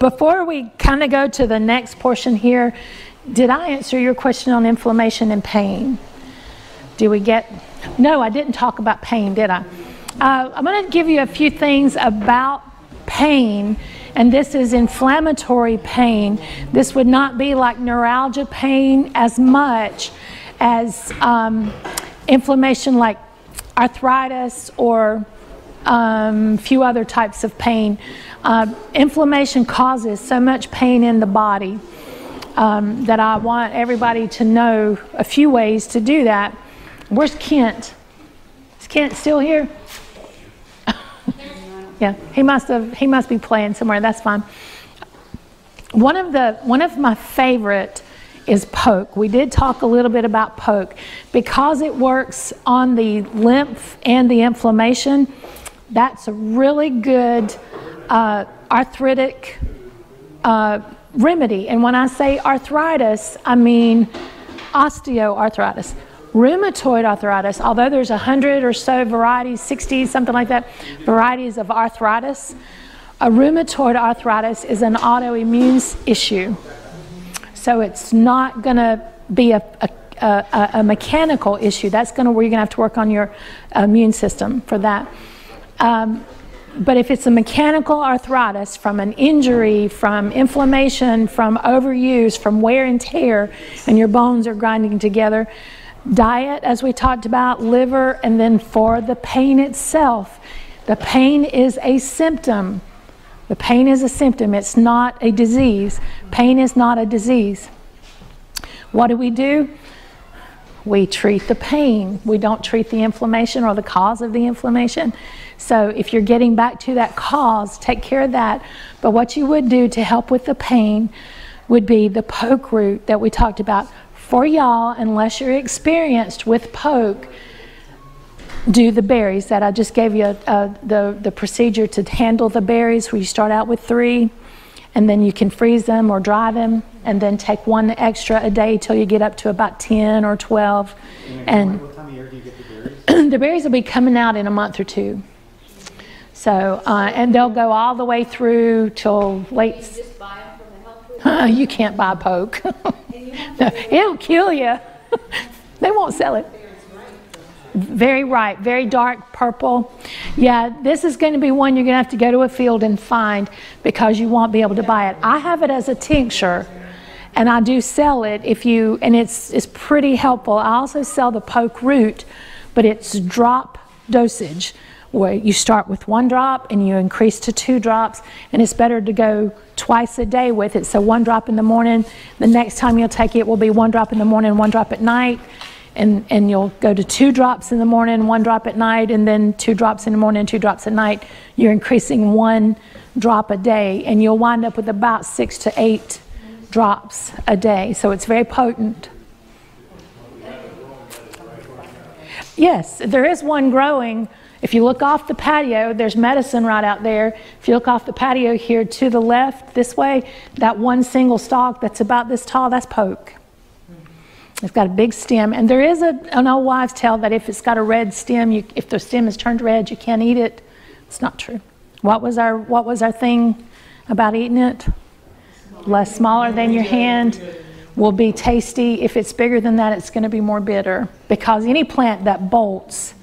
before we kind of go to the next portion here, did I answer your question on inflammation and pain? Do we get? No, I didn't talk about pain, did I? Uh, I'm going to give you a few things about pain, and this is inflammatory pain. This would not be like neuralgia pain as much as um, inflammation like arthritis or a um, few other types of pain. Uh, inflammation causes so much pain in the body um, that I want everybody to know a few ways to do that. Where's Kent? Is Kent still here? yeah, he must have. He must be playing somewhere. That's fine. One of the one of my favorite is poke. We did talk a little bit about poke because it works on the lymph and the inflammation. That's a really good uh, arthritic uh, remedy. And when I say arthritis, I mean osteoarthritis. Rheumatoid arthritis, although there's a hundred or so varieties, 60, something like that, varieties of arthritis, a rheumatoid arthritis is an autoimmune issue. So it's not going to be a, a a, a, mechanical issue. That's going to where you're going to have to work on your immune system for that. Um, but if it's a mechanical arthritis from an injury, from inflammation, from overuse, from wear and tear, and your bones are grinding together, diet, as we talked about, liver, and then for the pain itself, the pain is a symptom. The pain is a symptom, it's not a disease. Pain is not a disease. What do we do? We treat the pain. We don't treat the inflammation or the cause of the inflammation. So if you're getting back to that cause, take care of that. But what you would do to help with the pain would be the poke root that we talked about. For y'all, unless you're experienced with poke, do the berries that I just gave you a, the, the procedure to handle the berries where you start out with three and then you can freeze them or dry them and then take one extra a day till you get up to about 10 or 12 And, and what time of year do you get the berries? the berries will be coming out in a month or two. So uh, and they'll go all the way through till late Just buy them from the health food. you can't buy poke. No, it'll kill you they won't sell it very ripe, very dark purple. Yeah, this is going to be one you're going to have to go to a field and find because you won't be able to buy it. I have it as a tincture and I do sell it if you and it's it's pretty helpful. I also sell the poke root, but it's drop dosage where you start with one drop and you increase to two drops and it's better to go twice a day with it. So one drop in the morning, the next time you'll take it will be one drop in the morning, one drop at night and, and you'll go to two drops in the morning, one drop at night, and then two drops in the morning, two drops at night. You're increasing one drop a day, and you'll wind up with about six to eight drops a day. So it's very potent. Yes, there is one growing. If you look off the patio, there's medicine right out there. If you look off the patio here to the left, this way, that one single stalk that's about this tall, that's poke. It's got a big stem, and there is a, an old wives' tale that if it's got a red stem, you, if the stem is turned red, you can't eat it. It's not true. What was our What was our thing about eating it? Less smaller than your hand will be tasty. If it's bigger than that, it's going to be more bitter because any plant that bolts,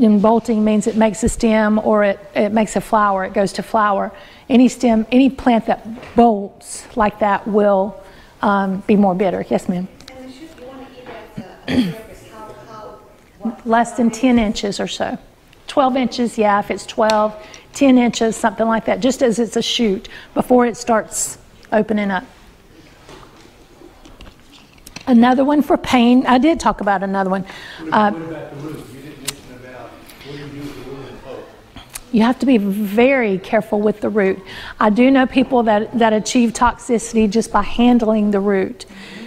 and bolting means it makes a stem or it, it makes a flower. It goes to flower. Any stem, any plant that bolts like that will um, be more bitter. Yes, ma'am. Less than 10 inches or so. 12 inches, yeah, if it's 12, 10 inches, something like that, just as it's a shoot before it starts opening up. Another one for pain, I did talk about another one. Uh, What about the root? You didn't mention about, what do you use the root in poke? You have to be very careful with the root. I do know people that, that achieve toxicity just by handling the root.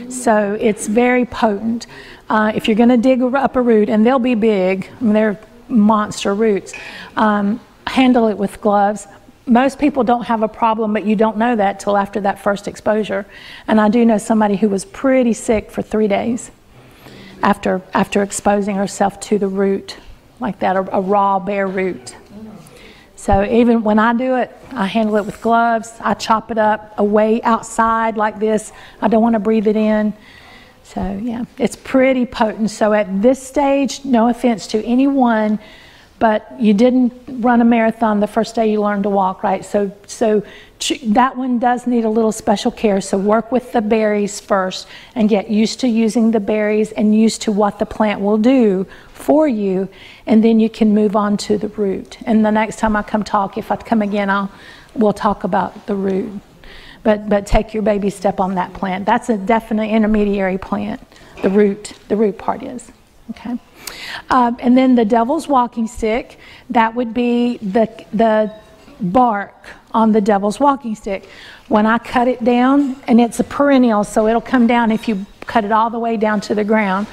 So it's very potent. Uh, if you're going to dig up a root, and they'll be big, I mean, they're monster roots, um, handle it with gloves. Most people don't have a problem, but you don't know that till after that first exposure. And I do know somebody who was pretty sick for three days after, after exposing herself to the root like that, a, a raw bare root. So even when I do it, I handle it with gloves. I chop it up away outside like this. I don't want to breathe it in. So yeah, it's pretty potent. So at this stage, no offense to anyone, but you didn't run a marathon the first day you learned to walk, right? So so that one does need a little special care. So work with the berries first and get used to using the berries and used to what the plant will do for you, and then you can move on to the root. And the next time I come talk, if I come again, I'll we'll talk about the root. But but take your baby step on that plant. That's a definite intermediary plant. The root, the root part is. Okay. Um, and then the devil's walking stick, that would be the the bark on the devil's walking stick. When I cut it down, and it's a perennial, so it'll come down if you cut it all the way down to the ground.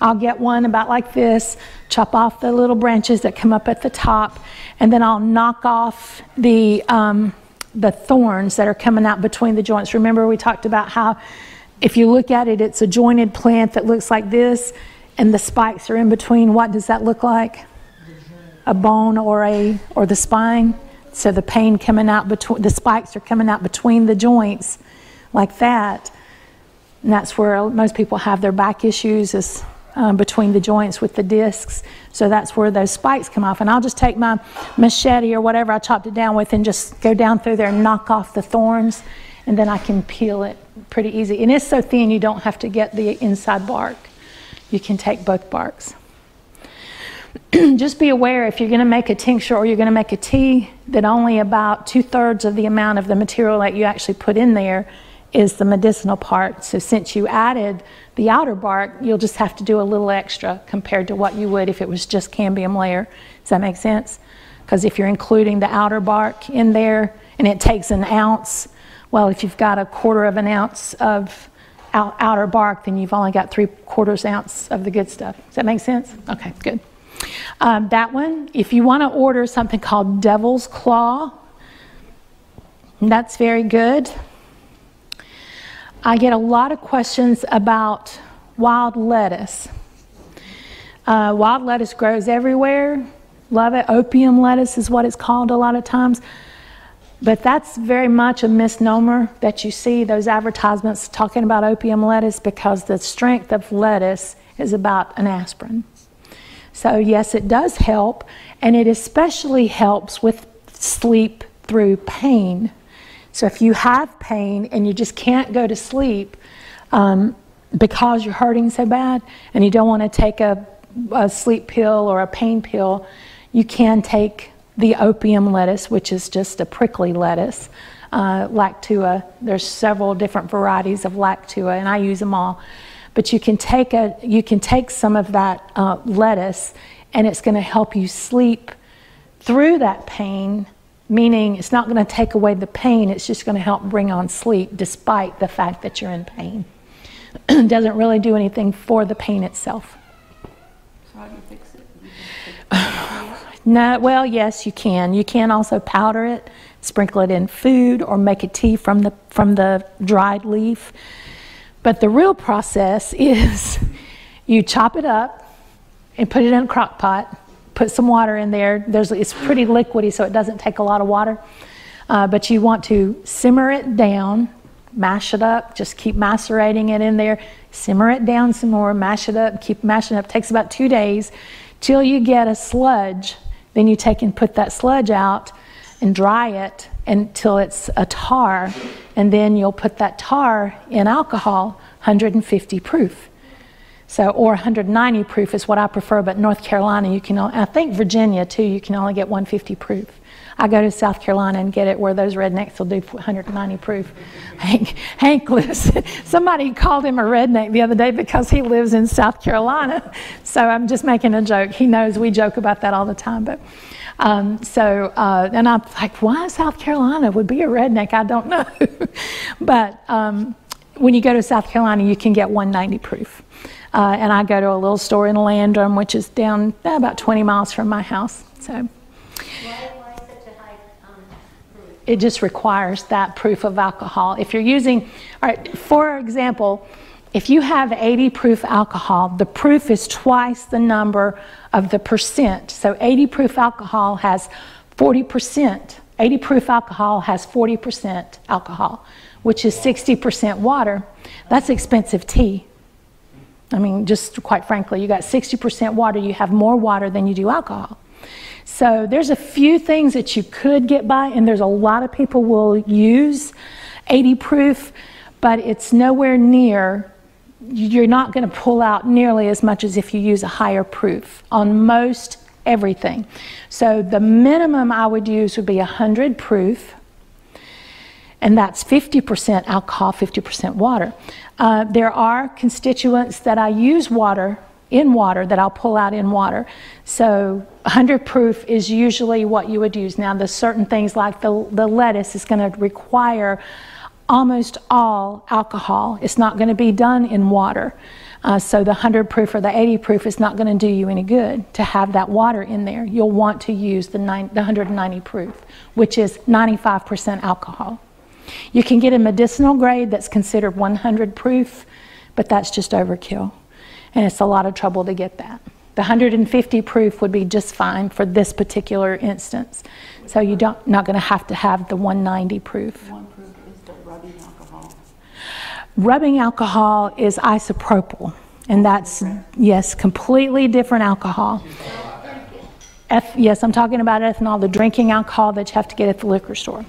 I'll get one about like this, chop off the little branches that come up at the top, and then I'll knock off the um, the thorns that are coming out between the joints. Remember, we talked about how if you look at it, it's a jointed plant that looks like this, and the spikes are in between. What does that look like? A bone or a or the spine. So the pain coming out between the spikes are coming out between the joints, like that. And that's where most people have their back issues is um, between the joints with the discs. So that's where those spikes come off. And I'll just take my machete or whatever I chopped it down with and just go down through there and knock off the thorns. And then I can peel it pretty easy. And it's so thin you don't have to get the inside bark. You can take both barks. just be aware if you're going to make a tincture or you're going to make a tea that only about two thirds of the amount of the material that you actually put in there is the medicinal part. So since you added the outer bark, you'll just have to do a little extra compared to what you would if it was just cambium layer. Does that make sense? Because if you're including the outer bark in there and it takes an ounce, well, if you've got a quarter of an ounce of outer bark, then you've only got three quarters ounce of the good stuff. Does that make sense? Okay, good. Um, that one, if you want to order something called Devil's Claw, that's very good. I get a lot of questions about wild lettuce. Uh, wild lettuce grows everywhere. Love it. Opium lettuce is what it's called a lot of times. But that's very much a misnomer that you see those advertisements talking about opium lettuce because the strength of lettuce is about an aspirin. So, yes, it does help, and it especially helps with sleep through pain. So if you have pain and you just can't go to sleep um, because you're hurting so bad and you don't want to take a, a sleep pill or a pain pill, you can take the opium lettuce, which is just a prickly lettuce. Uh, Lactuca, there's several different varieties of Lactuca, and I use them all. But you can take a, you can take some of that uh, lettuce, and it's going to help you sleep through that pain meaning it's not going to take away the pain, it's just going to help bring on sleep despite the fact that you're in pain. it doesn't really do anything for the pain itself. So how do you fix it? no, well, yes, you can. You can also powder it, sprinkle it in food, or make a tea from the from the dried leaf. But the real process is you chop it up and put it in a crock pot put some water in there. There's, it's pretty liquidy, so it doesn't take a lot of water. Uh, but you want to simmer it down, mash it up, just keep macerating it in there, simmer it down some more, mash it up, keep mashing it up. It takes about two days till you get a sludge. Then you take and put that sludge out and dry it until it's a tar, and then you'll put that tar in alcohol, 150 proof. So, or 190 proof is what I prefer, but North Carolina, you can, I think Virginia too, you can only get 150 proof. I go to South Carolina and get it where those rednecks will do 190 proof. Hank, Hank lives, somebody called him a redneck the other day because he lives in South Carolina. So I'm just making a joke. He knows we joke about that all the time. But um, so, uh, and I'm like, why South Carolina would be a redneck? I don't know. but um, when you go to South Carolina, you can get 190 proof. Uh, and I go to a little store in Landrum, which is down uh, about 20 miles from my house. So um, it just requires that proof of alcohol. If you're using, all right, for example, if you have 80 proof alcohol, the proof is twice the number of the percent. So 80 proof alcohol has 40%, 80 proof alcohol has 40% alcohol, which is 60% water. That's expensive tea. I mean, just quite frankly, you got 60% water, you have more water than you do alcohol. So there's a few things that you could get by, and there's a lot of people will use 80 proof, but it's nowhere near, you're not going to pull out nearly as much as if you use a higher proof on most everything. So the minimum I would use would be 100 proof, and that's 50% alcohol, 50% water. Uh, there are constituents that I use water in water that I'll pull out in water. So 100 proof is usually what you would use. Now, there's certain things like the, the lettuce is going to require almost all alcohol. It's not going to be done in water. Uh, so the 100 proof or the 80 proof is not going to do you any good to have that water in there. You'll want to use the, nine, the 190 proof, which is 95% alcohol. You can get a medicinal grade that's considered 100 proof, but that's just overkill. And it's a lot of trouble to get that. The 150 proof would be just fine for this particular instance. So you're not not going to have to have the 190 proof. One proof is the rubbing alcohol. Rubbing alcohol is isopropyl, and that's, yes, completely different alcohol. Eth- yes, I'm talking about ethanol, the drinking alcohol that you have to get at the liquor store.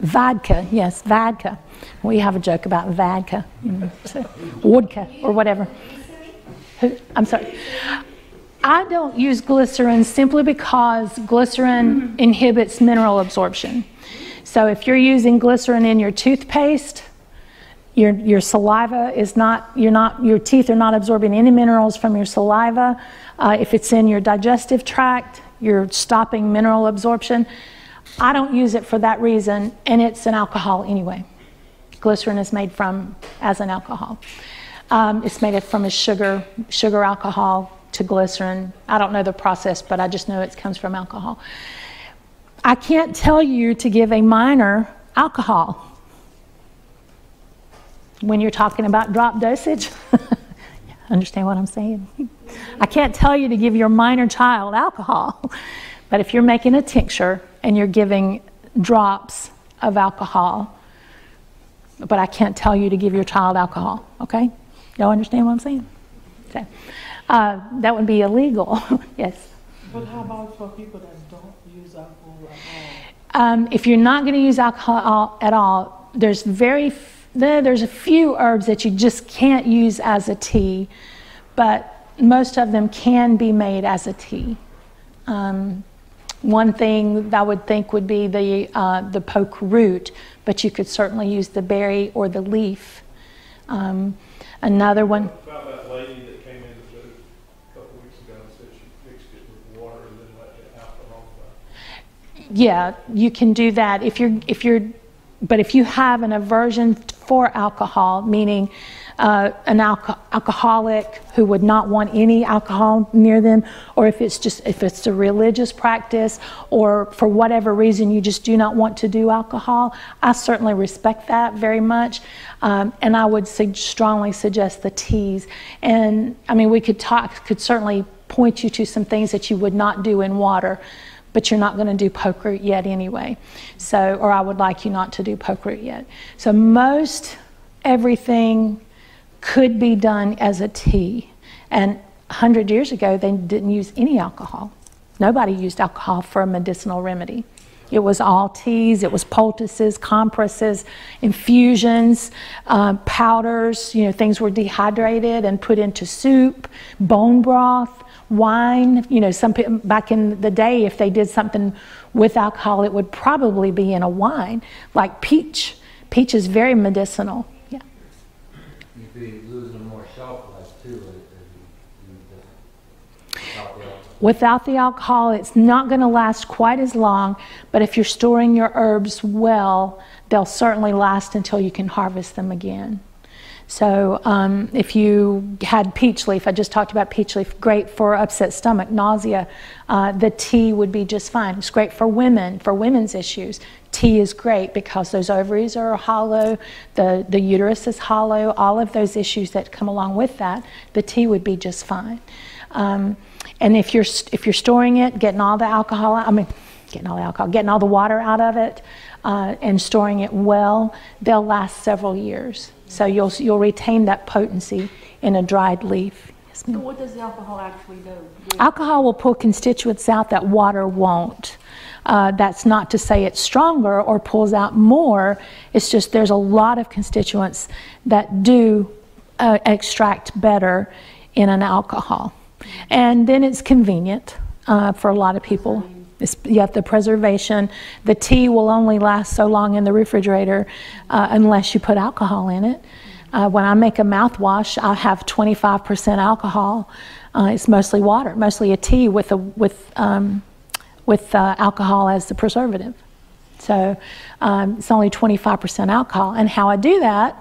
Vodka, yes, vodka. We have a joke about vodka, vodka or whatever. I'm sorry. I don't use glycerin simply because glycerin inhibits mineral absorption. So if you're using glycerin in your toothpaste, your, your saliva is not, you're not, your teeth are not absorbing any minerals from your saliva. Uh, if it's in your digestive tract, you're stopping mineral absorption. I don't use it for that reason, and it's an alcohol anyway. Glycerin is made from as an alcohol. Um, it's made from a sugar, sugar alcohol to glycerin. I don't know the process, but I just know it comes from alcohol. I can't tell you to give a minor alcohol when you're talking about drop dosage. Understand what I'm saying? I can't tell you to give your minor child alcohol, but if you're making a tincture and you're giving drops of alcohol, but I can't tell you to give your child alcohol, okay? Y'all understand what I'm saying? Okay. Uh, that would be illegal, yes. But how about for people that don't use alcohol at all? Um, if you're not going to use alcohol at all, there's very f- there's a few herbs that you just can't use as a tea, but most of them can be made as a tea. Um, one thing that I would think would be the uh, the poke root, but you could certainly use the berry or the leaf. Um, another one. About that lady that came in the booth a couple weeks ago and said she fixed it with water and then let the alcohol flow. Yeah, you can do that if you're if you're, but if you have an aversion for alcohol, meaning uh, an alco- alcoholic who would not want any alcohol near them, or if it's just if it's a religious practice, or for whatever reason you just do not want to do alcohol, I certainly respect that very much, um, and I would su- strongly suggest the teas. And I mean, we could talk, could certainly point you to some things that you would not do in water but you're not going to do poker yet anyway. So, or I would like you not to do poker yet. So, most everything could be done as a tea. And 100 years ago, they didn't use any alcohol. Nobody used alcohol for a medicinal remedy. It was all teas, it was poultices, compresses, infusions, uh, powders, you know, things were dehydrated and put into soup, bone broth, wine. You know, some back in the day, if they did something with alcohol, it would probably be in a wine, like peach. Peach is very medicinal. Be losing more shelf life too, the without the alcohol. Without the alcohol, it's not going to last quite as long, but if you're storing your herbs well, they'll certainly last until you can harvest them again. So, um, if you had peach leaf, I just talked about peach leaf, great for upset stomach, nausea. Uh, the tea would be just fine. It's great for women, for women's issues. Tea is great because those ovaries are hollow, the, the uterus is hollow, all of those issues that come along with that, the tea would be just fine. Um, And if you're, if you're storing it, getting all the alcohol, I mean, getting all the alcohol, getting all the water out of it, uh, and storing it well, they'll last several years. So you'll, you'll retain that potency in a dried leaf. Yes, So what does the alcohol actually? Do- Alcohol will pull constituents out that water won't. Uh, that's not to say it's stronger or pulls out more. It's just there's a lot of constituents that do uh, extract better in an alcohol. And then it's convenient uh, for a lot of people. It's, you have the preservation. The tea will only last so long in the refrigerator uh, unless you put alcohol in it. Uh, when I make a mouthwash, I have 25% alcohol. Uh, it's mostly water, mostly a tea with a with um, with uh, alcohol as the preservative. So um, it's only 25% alcohol. And how I do that,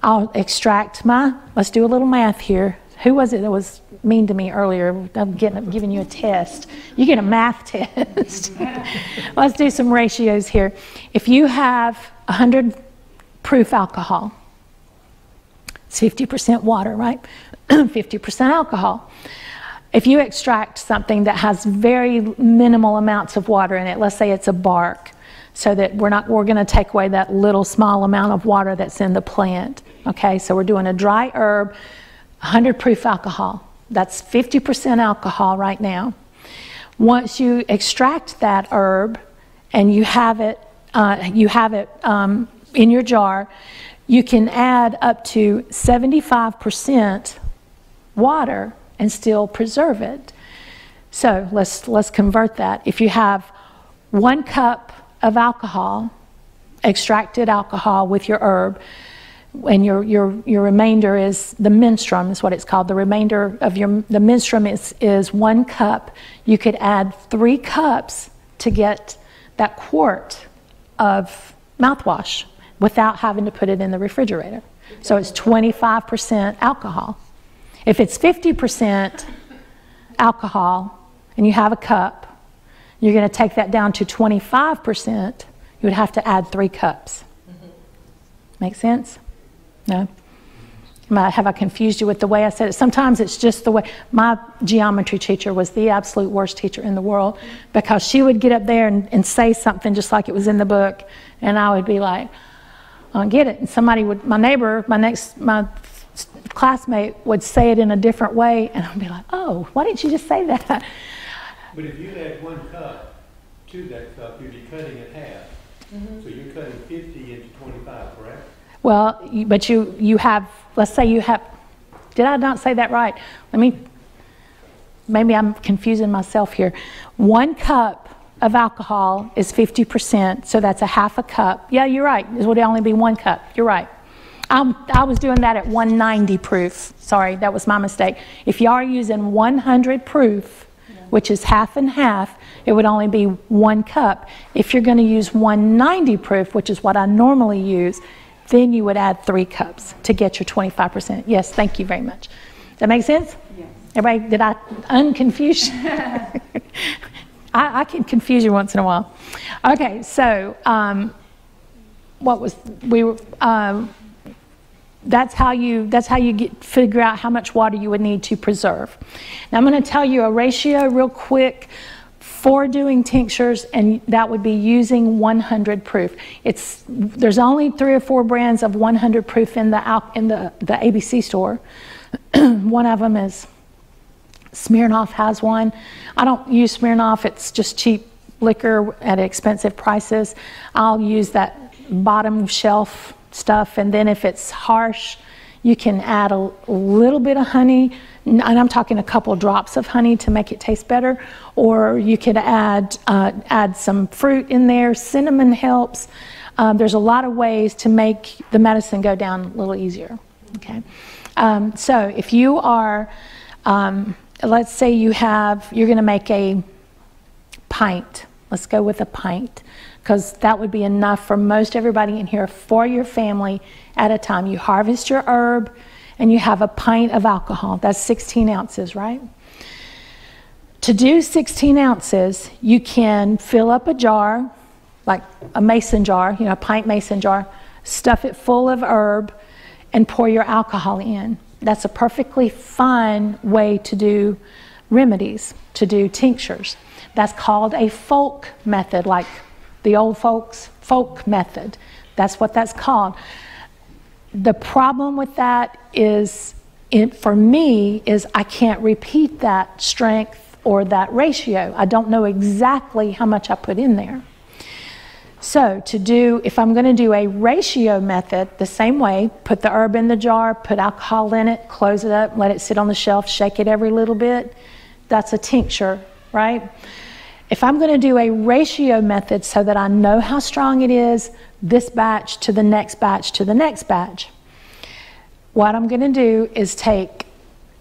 I'll extract my. Let's do a little math here. Who was it that was mean to me earlier? I'm getting I'm giving you a test. You get a math test. Let's do some ratios here. If you have 100 proof alcohol, it's 50% water, right? 50% alcohol. If you extract something that has very minimal amounts of water in it, let's say it's a bark, so that we're not we're going to take away that little small amount of water that's in the plant. Okay, so we're doing a dry herb, 100 proof alcohol. That's 50% alcohol right now. Once you extract that herb and you have it, uh, you have it um, in your jar, you can add up to 75% water and still preserve it. So let's let's convert that. If you have one cup of alcohol, extracted alcohol with your herb, and your your your remainder is the menstruum is what it's called. The remainder of your the menstruum is is one cup. You could add three cups to get that quart of mouthwash without having to put it in the refrigerator. So it's 25% alcohol. If it's 50% alcohol and you have a cup, you're going to take that down to 25%, you would have to add three cups. Make sense? No? I- Have I confused you with the way I said it? Sometimes it's just the way. My geometry teacher was the absolute worst teacher in the world because she would get up there and, and say something just like it was in the book, and I would be like, I don't get it. And somebody would, my neighbor, my next, my classmate would say it in a different way, and I'd be like, oh, why didn't you just say that? But if you add one cup to that cup, you'd be cutting it half. Mm-hmm. So you're cutting fifty into twenty-five, correct? Well, but you, you have, let's say you have, did I not say that right? Let me, maybe I'm confusing myself here. One cup of alcohol is 50%, so that's a half a cup. Yeah, you're right. It would only be one cup. You're right. Um, I was doing that at 190 proof. Sorry, that was my mistake. If you are using 100 proof, which is half and half, it would only be one cup. If you're going to use 190 proof, which is what I normally use, then you would add three cups to get your 25%. Yes, thank you very much. Does that make sense? Yes. Everybody, did I unconfuse you? I, I can confuse you once in a while. Okay, so um, what was we were. Um, that's how you that's how you get figure out how much water you would need to preserve. Now I'm going to tell you a ratio real quick for doing tinctures and that would be using 100 proof. It's there's only 3 or 4 brands of 100 proof in the in the the ABC store. one of them is Smirnoff has one. I don't use Smirnoff, it's just cheap liquor at expensive prices. I'll use that bottom shelf stuff, and then if it's harsh, you can add a little bit of honey, and I'm talking a couple drops of honey to make it taste better, or you could add, uh, add some fruit in there. Cinnamon helps. Um, there's a lot of ways to make the medicine go down a little easier. Okay, um, so if you are, um, let's say you have, you're going to make a pint. Let's go with a pint because that would be enough for most everybody in here for your family at a time. You harvest your herb and you have a pint of alcohol. That's 16 ounces, right? To do 16 ounces, you can fill up a jar, like a mason jar, you know, a pint mason jar, stuff it full of herb, and pour your alcohol in. That's a perfectly fine way to do remedies to do tinctures. That's called a folk method, like the old folks folk method. That's what that's called. The problem with that is, it, for me, is I can't repeat that strength or that ratio. I don't know exactly how much I put in there. So to do, if I'm going to do a ratio method, the same way, put the herb in the jar, put alcohol in it, close it up, let it sit on the shelf, shake it every little bit. That's a tincture, right? If I'm going to do a ratio method so that I know how strong it is, this batch to the next batch to the next batch, what I'm going to do is take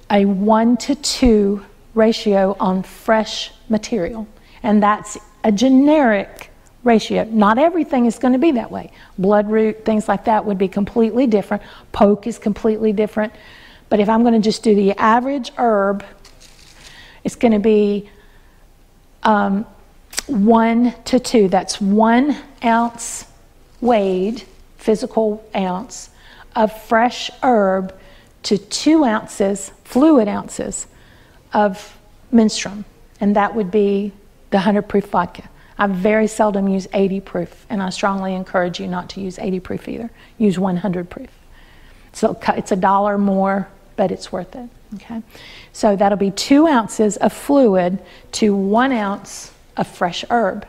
a one to two ratio on fresh material. And that's a generic ratio. Not everything is going to be that way. Bloodroot, things like that would be completely different. Poke is completely different. But if I'm going to just do the average herb, it's going to be um, one to two. That's one ounce weighed, physical ounce, of fresh herb to two ounces, fluid ounces, of menstruum. And that would be the 100 proof vodka. I very seldom use 80 proof, and I strongly encourage you not to use 80 proof either. Use 100 proof. So it's a dollar more, but it's worth it. Okay, so that'll be two ounces of fluid to one ounce of fresh herb.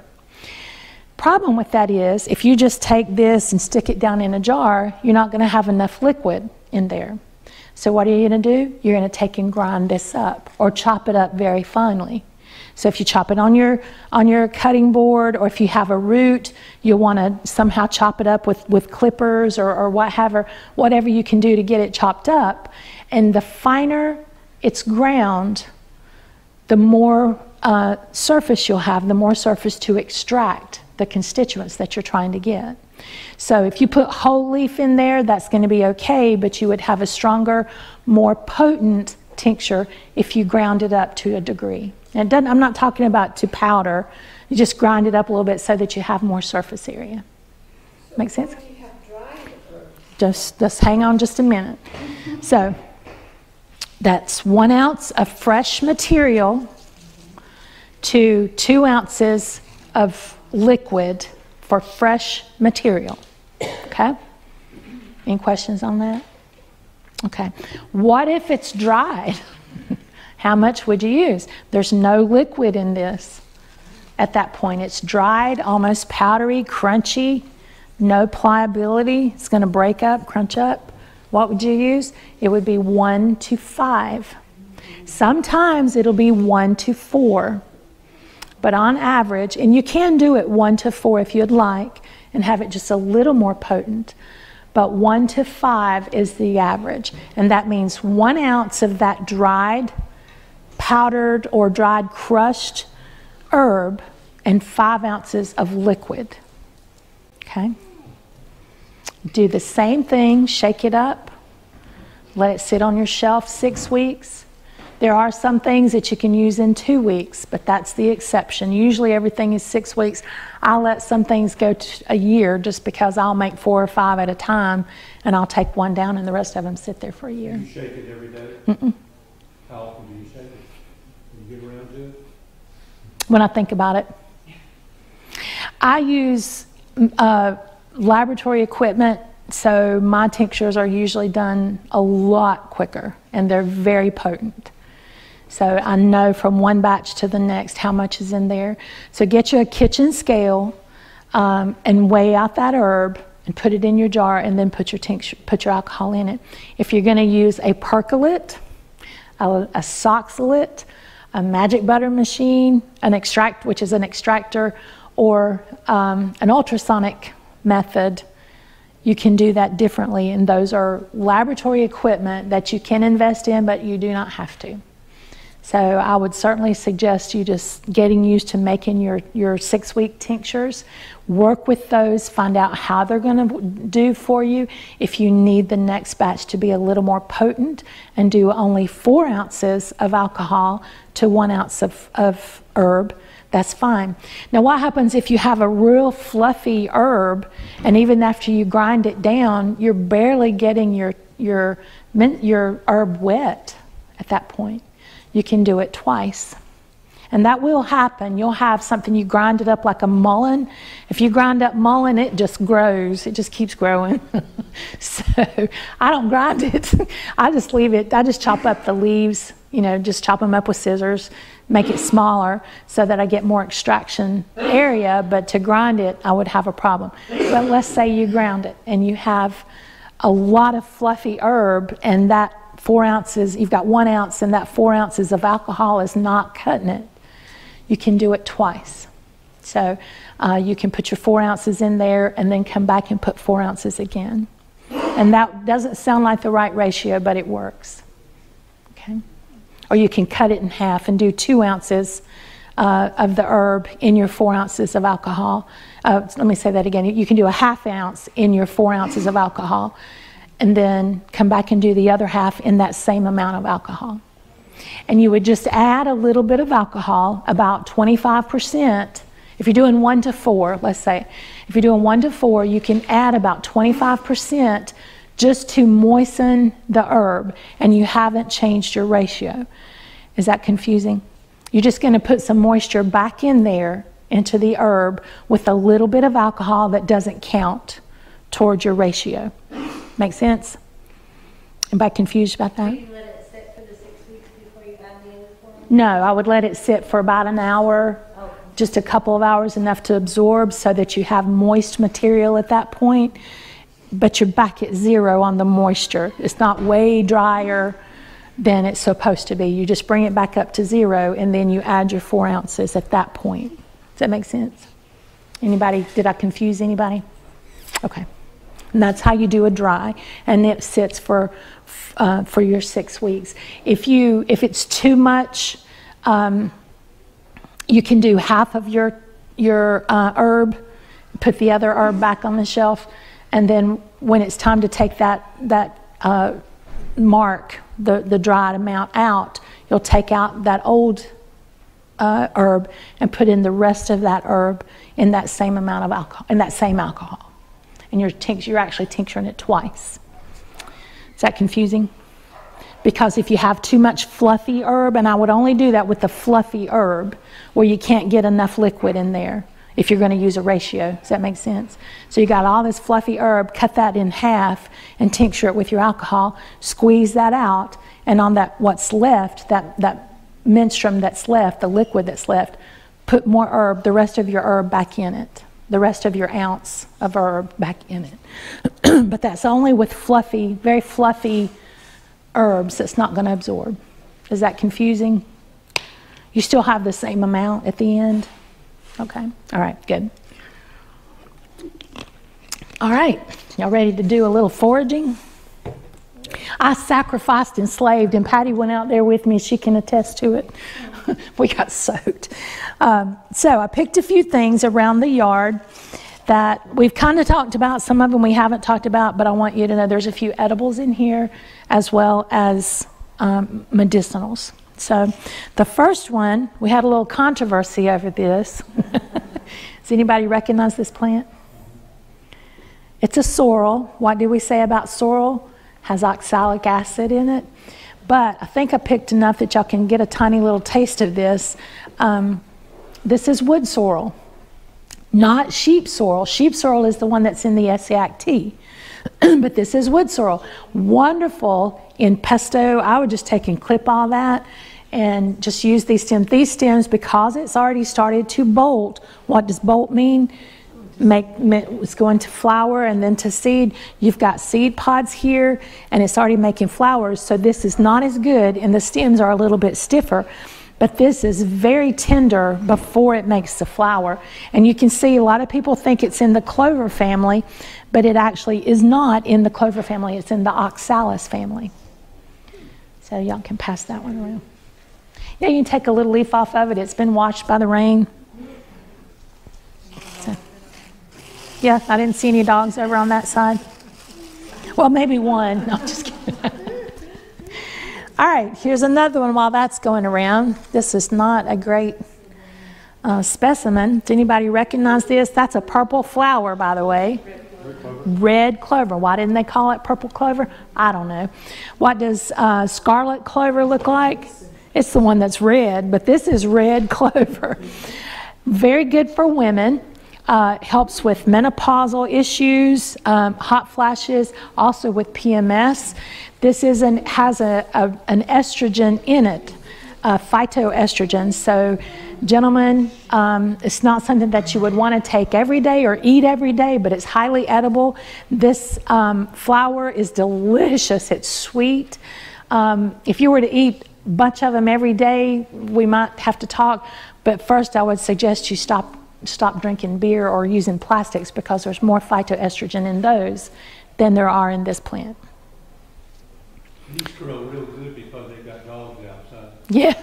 Problem with that is, if you just take this and stick it down in a jar, you're not going to have enough liquid in there. So what are you going to do? You're going to take and grind this up or chop it up very finely. So if you chop it on your on your cutting board, or if you have a root, you'll want to somehow chop it up with, with clippers or, or whatever, whatever you can do to get it chopped up. And the finer it's ground, the more uh, surface you'll have, the more surface to extract the constituents that you're trying to get. So if you put whole leaf in there, that's going to be okay, but you would have a stronger, more potent tincture if you ground it up to a degree. And I'm not talking about to powder. You just grind it up a little bit so that you have more surface area. Make sense? Just, just hang on just a minute. So that's one ounce of fresh material to two ounces of liquid for fresh material. Okay? Any questions on that? Okay. What if it's dried? How much would you use? There's no liquid in this at that point. It's dried, almost powdery, crunchy, no pliability. It's going to break up, crunch up. What would you use? It would be one to five. Sometimes it'll be one to four. But on average, and you can do it one to four if you'd like and have it just a little more potent, but one to five is the average. And that means one ounce of that dried powdered or dried crushed herb and five ounces of liquid. Okay? Do the same thing, shake it up, let it sit on your shelf six weeks. There are some things that you can use in two weeks, but that's the exception. Usually everything is six weeks. I'll let some things go a year just because I'll make four or five at a time and I'll take one down and the rest of them sit there for a year. You shake it every day? Mm-mm. How often do you shake it? You get around to it? When I think about it. I use uh, laboratory equipment, so my tinctures are usually done a lot quicker and they're very potent. So I know from one batch to the next how much is in there. So get you a kitchen scale um, and weigh out that herb and put it in your jar and then put your tincture, put your alcohol in it. If you're going to use a percolate, a, a soxhlet, a magic butter machine, an extract, which is an extractor, or um, an ultrasonic method, you can do that differently. And those are laboratory equipment that you can invest in, but you do not have to. So I would certainly suggest you just getting used to making your, your six week tinctures. Work with those, find out how they're going to do for you. If you need the next batch to be a little more potent and do only four ounces of alcohol to one ounce of, of herb, that's fine. Now, what happens if you have a real fluffy herb and even after you grind it down, you're barely getting your, your, your herb wet at that point? You can do it twice. And that will happen. You'll have something, you grind it up like a mullein. If you grind up mullein, it just grows, it just keeps growing. so I don't grind it, I just leave it, I just chop up the leaves, you know, just chop them up with scissors, make it smaller so that I get more extraction area. But to grind it, I would have a problem. But let's say you ground it and you have a lot of fluffy herb and that four ounces, you've got one ounce and that four ounces of alcohol is not cutting it you can do it twice. So uh, you can put your four ounces in there and then come back and put four ounces again. And that doesn't sound like the right ratio, but it works. Okay? Or you can cut it in half and do two ounces uh, of the herb in your four ounces of alcohol. Uh, let me say that again. You can do a half ounce in your four ounces of alcohol and then come back and do the other half in that same amount of alcohol and you would just add a little bit of alcohol, about 25%. If you're doing one to four, let's say, if you're doing one to four, you can add about 25% just to moisten the herb, and you haven't changed your ratio. Is that confusing? You're just going to put some moisture back in there into the herb with a little bit of alcohol that doesn't count towards your ratio. Make sense? Anybody confused about that? You let it sit for the six weeks before you add the other? No, I would let it sit for about an hour, just a couple of hours, enough to absorb so that you have moist material at that point. But you're back at zero on the moisture. It's not way drier than it's supposed to be. You just bring it back up to zero and then you add your four ounces at that point. Does that make sense? Anybody, did I confuse anybody? Okay. And that's how you do a dry, and it sits for uh, for your six weeks. If you if it's too much, um, you can do half of your your uh, herb, put the other herb back on the shelf, and then when it's time to take that that uh, mark the the dried amount out, you'll take out that old uh, herb and put in the rest of that herb in that same amount of alcohol in that same alcohol and you're, you're actually tincturing it twice. Is that confusing? Because if you have too much fluffy herb, and I would only do that with the fluffy herb where you can't get enough liquid in there if you're going to use a ratio. Does that make sense? So you got all this fluffy herb, cut that in half and tincture it with your alcohol, squeeze that out, and on that what's left, that, that menstruum that's left, the liquid that's left, put more herb, the rest of your herb back in it the rest of your ounce of herb back in it. but that's only with fluffy, very fluffy herbs that's not going to absorb. Is that confusing? You still have the same amount at the end? Okay. All right, good. All right, y'all ready to do a little foraging? I sacrificed and slaved, and Patty went out there with me. She can attest to it. we got soaked. Um, so I picked a few things around the yard that we've kind of talked about. Some of them we haven't talked about, but I want you to know there's a few edibles in here as well as um, medicinals. So the first one, we had a little controversy over this. Does anybody recognize this plant? It's a sorrel. What do we say about sorrel? Has oxalic acid in it. But I think I picked enough that y'all can get a tiny little taste of this. Um, this is wood sorrel, not sheep sorrel. Sheep sorrel is the one that's in the Essiac tea. but this is wood sorrel. Wonderful in pesto. I would just take and clip all that and just use these stems. These stems, because it's already started to bolt, what does bolt mean? Make it's going to flower and then to seed. You've got seed pods here and it's already making flowers. So this is not as good and the stems are a little bit stiffer. But this is very tender before it makes the flower. And you can see a lot of people think it's in the clover family, but it actually is not in the clover family. It's in the oxalis family. So y'all can pass that one around. Yeah, you can take a little leaf off of it. It's been washed by the rain. Yeah, I didn't see any dogs over on that side. Well, maybe one. No, I'm just kidding. All right, here's another one while that's going around. This is not a great uh, specimen. Does anybody recognize this? That's a purple flower, by the way. Red clover. Why didn't they call it purple clover? I don't know. What does uh, scarlet clover look like? It's the one that's red, but this is red clover. Very good for women. Uh, helps with menopausal issues, um, hot flashes, also with PMS. This is an, has a, a, an estrogen in it, uh, phytoestrogen. So, gentlemen, um, it's not something that you would want to take every day or eat every day, but it's highly edible. This um, flower is delicious, it's sweet. Um, if you were to eat a bunch of them every day, we might have to talk. But first, I would suggest you stop stop drinking beer or using plastics because there's more phytoestrogen in those than there are in this plant. These grow real good because they got dogs outside. Yeah.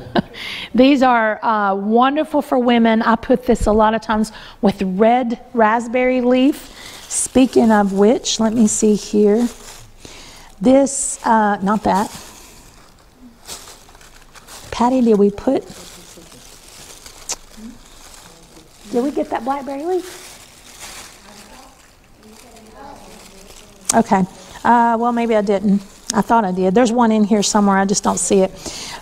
These are uh, wonderful for women. I put this a lot of times with red raspberry leaf. Speaking of which, let me see here. This, uh, not that. Patty, did we put? Did we get that blackberry leaf? Okay. Uh, well, maybe I didn't. I thought I did. There's one in here somewhere. I just don't see it.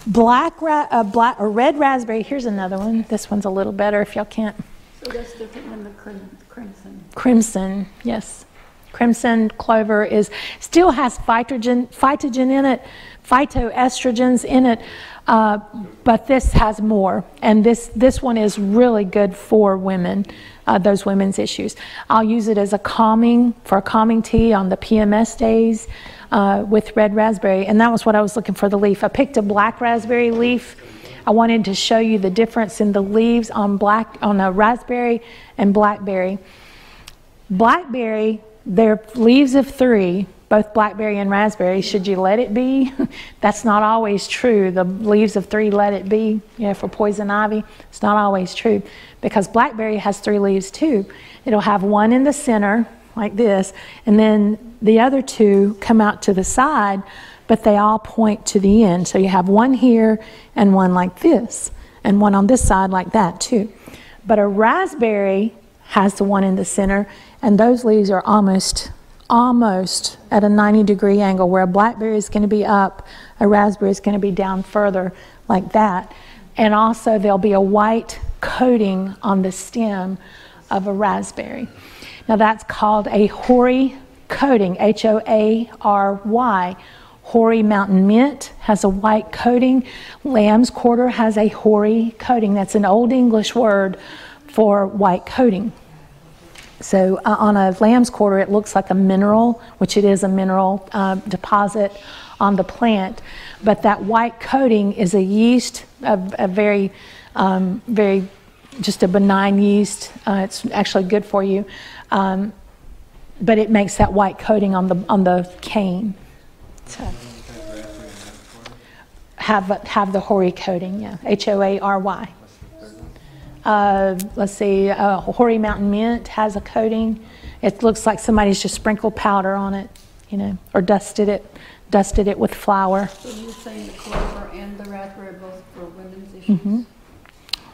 Black, ra- uh, black or red raspberry. Here's another one. This one's a little better if y'all can't. So that's different than the crim- crimson. Crimson, yes. Crimson clover is still has phytogen, phytogen in it, phytoestrogens in it, uh, but this has more. And this this one is really good for women, uh, those women's issues. I'll use it as a calming for a calming tea on the PMS days uh, with red raspberry, and that was what I was looking for the leaf. I picked a black raspberry leaf. I wanted to show you the difference in the leaves on black on a raspberry and blackberry. Blackberry, they're leaves of three, both blackberry and raspberry. Should you let it be? That's not always true. The leaves of three let it be, you know, for poison ivy. It's not always true because blackberry has three leaves too. It'll have one in the center, like this, and then the other two come out to the side, but they all point to the end. So you have one here and one like this, and one on this side like that too. But a raspberry has the one in the center, and those leaves are almost almost at a 90 degree angle where a blackberry is going to be up, a raspberry is going to be down further like that. And also there'll be a white coating on the stem of a raspberry. Now that's called a hoary coating, H O A R Y. Hoary mountain mint has a white coating. Lamb's quarter has a hoary coating. That's an old English word for white coating. So uh, on a lamb's quarter, it looks like a mineral, which it is a mineral uh, deposit on the plant. But that white coating is a yeast, a, a very, um, very, just a benign yeast. Uh, it's actually good for you, um, but it makes that white coating on the on the cane. So have have the hoary coating, yeah, H O A R Y. Uh, let's see, uh, Hoary Mountain Mint has a coating. It looks like somebody's just sprinkled powder on it, you know, or dusted it, dusted it with flour. So you're saying the clover and the raspberry both for women's issues? Mm-hmm.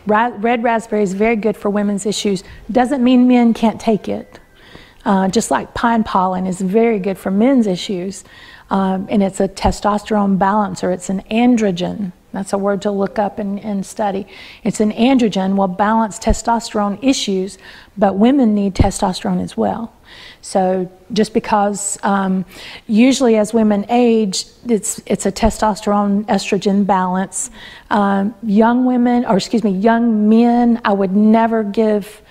Ra- red raspberry is very good for women's issues. Doesn't mean men can't take it. Uh, just like pine pollen is very good for men's issues, um, and it's a testosterone balancer. It's an androgen. That's a word to look up and, and study. It's an androgen will balance testosterone issues, but women need testosterone as well. So just because um, usually as women age, it's it's a testosterone estrogen balance. Um, young women, or excuse me, young men, I would never give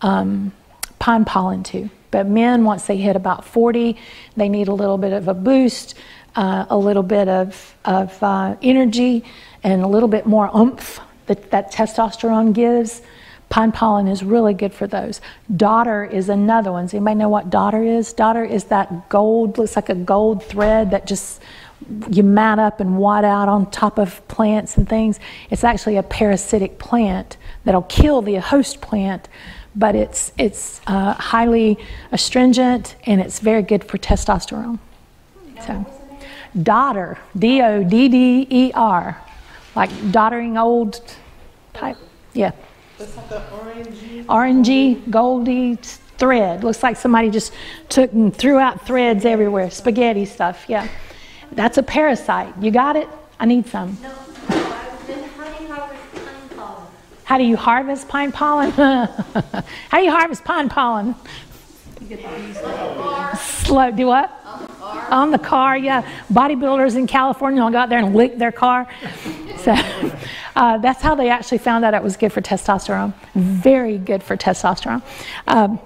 um, pine pollen to. But men, once they hit about 40, they need a little bit of a boost, uh, a little bit of of uh, energy, and a little bit more oomph that that testosterone gives. Pine pollen is really good for those. Dodder is another one. Does anybody know what dodder is? Dodder is that gold, looks like a gold thread that just you mat up and wad out on top of plants and things. It's actually a parasitic plant that'll kill the host plant, but it's it's uh, highly astringent and it's very good for testosterone. So, dodder, D O D D E R, like doddering old type. Yeah. That's like the orangey. Orangey, goldy thread. Looks like somebody just took and threw out threads everywhere. Spaghetti stuff. Yeah. That's a parasite. You got it? I need some. No, how do you harvest pine pollen? How do you harvest pine pollen? how do you harvest pine pollen? Get the bees. Slow. Do what? On the car, yeah. Bodybuilders in California will go out there and licked their car. So uh, that's how they actually found out it was good for testosterone. Very good for testosterone. Um,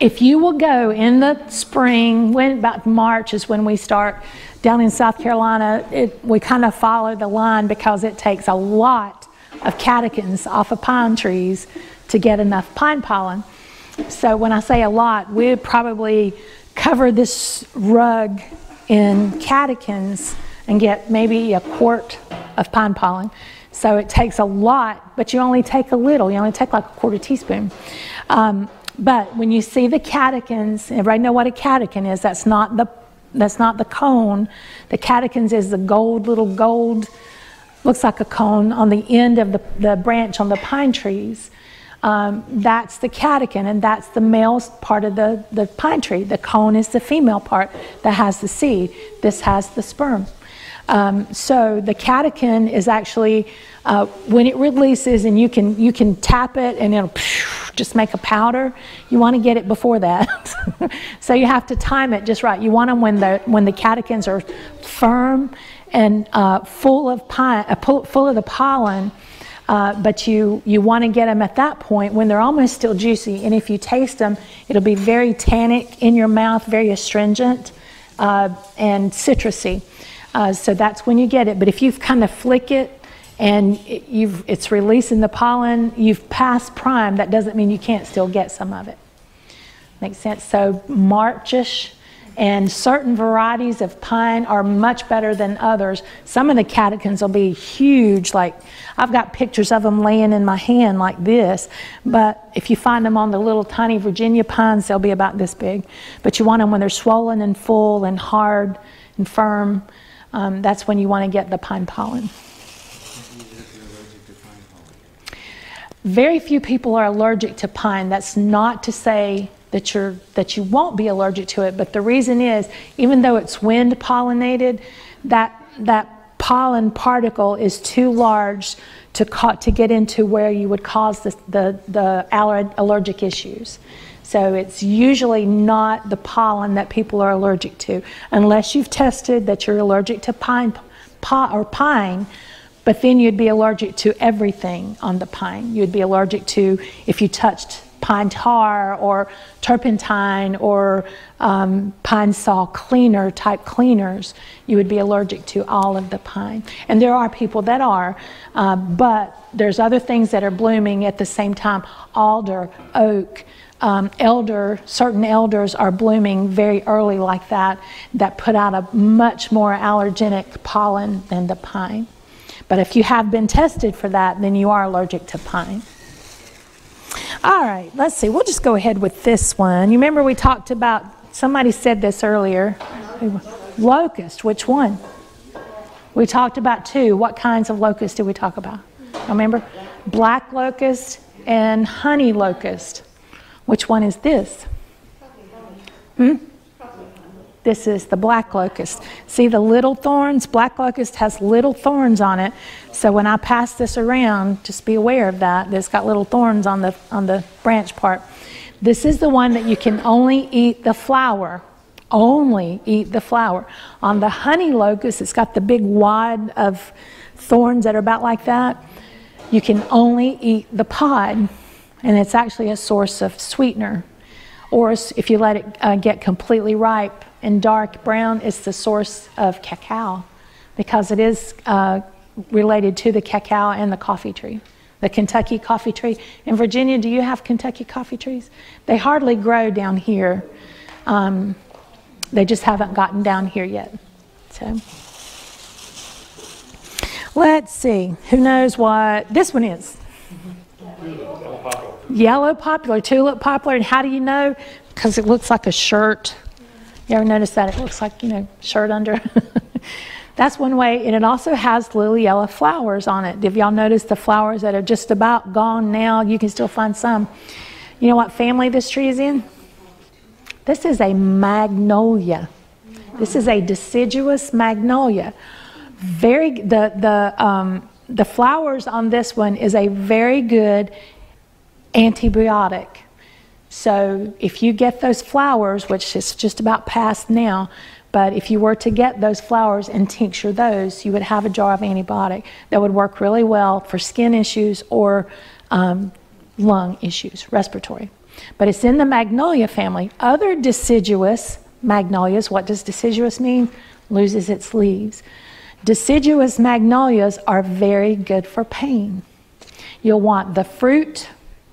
if you will go in the spring, when about March is when we start down in South Carolina, it, we kind of follow the line because it takes a lot of catkins off of pine trees to get enough pine pollen. So when I say a lot, we'd probably cover this rug in catkins and get maybe a quart of pine pollen. So it takes a lot, but you only take a little. You only take like a quarter teaspoon. Um, but when you see the catkins, everybody know what a catkin is. That's not the that's not the cone. The catkins is the gold little gold looks like a cone on the end of the, the branch on the pine trees. Um, that's the catkin, and that's the male part of the, the pine tree. The cone is the female part that has the seed. This has the sperm. Um, so the catkin is actually uh, when it releases, and you can you can tap it, and it'll just make a powder. You want to get it before that, so you have to time it just right. You want them when the when the catkins are firm and uh, full of pine, uh, full, full of the pollen. Uh, but you, you want to get them at that point when they're almost still juicy. And if you taste them, it'll be very tannic in your mouth, very astringent uh, and citrusy. Uh, so that's when you get it. But if you've kind of flick it and it, you've, it's releasing the pollen, you've passed prime, that doesn't mean you can't still get some of it. Makes sense? So Marchish and certain varieties of pine are much better than others. Some of the catkins will be huge, like I've got pictures of them laying in my hand like this. But if you find them on the little tiny Virginia pines, they'll be about this big. But you want them when they're swollen and full and hard and firm. Um, that's when you want to get the pine pollen. Very few people are allergic to pine. That's not to say that you're that you won't be allergic to it, but the reason is even though it's wind pollinated, that that pollen particle is too large to to get into where you would cause the the, the aller- allergic issues. So it's usually not the pollen that people are allergic to, unless you've tested that you're allergic to pine or pine. But then you'd be allergic to everything on the pine. You'd be allergic to if you touched pine tar or turpentine or um, pine saw cleaner type cleaners, you would be allergic to all of the pine. And there are people that are, uh, but there's other things that are blooming at the same time alder, oak. Um, elder, certain elders are blooming very early like that, that put out a much more allergenic pollen than the pine. But if you have been tested for that, then you are allergic to pine. All right, let's see. We'll just go ahead with this one. You remember we talked about, somebody said this earlier. Locust, which one? We talked about two. What kinds of locust did we talk about? Remember? Black locust and honey locust. Which one is this? Hmm? This is the black locust. See the little thorns? Black locust has little thorns on it. So when I pass this around, just be aware of that. It's got little thorns on the on the branch part. This is the one that you can only eat the flower. Only eat the flower. On the honey locust, it's got the big wad of thorns that are about like that. You can only eat the pod, and it's actually a source of sweetener. Or if you let it uh, get completely ripe, and dark brown is the source of cacao because it is uh, related to the cacao and the coffee tree, the Kentucky coffee tree. In Virginia, do you have Kentucky coffee trees? They hardly grow down here. Um, they just haven't gotten down here yet. So let's see. Who knows what this one is? Yellow poplar, tulip poplar. And how do you know? Because it looks like a shirt you ever notice that? It looks like, you know, shirt under. That's one way. And it also has little yellow flowers on it. If y'all notice the flowers that are just about gone now, you can still find some. You know what family this tree is in? This is a magnolia. This is a deciduous magnolia. Very the the um, the flowers on this one is a very good antibiotic. So if you get those flowers, which is just about past now, but if you were to get those flowers and tincture those, you would have a jar of antibiotic that would work really well for skin issues or um, lung issues, respiratory. But it's in the magnolia family. Other deciduous magnolias, what does deciduous mean? Loses its leaves. Deciduous magnolias are very good for pain. You'll want the fruit,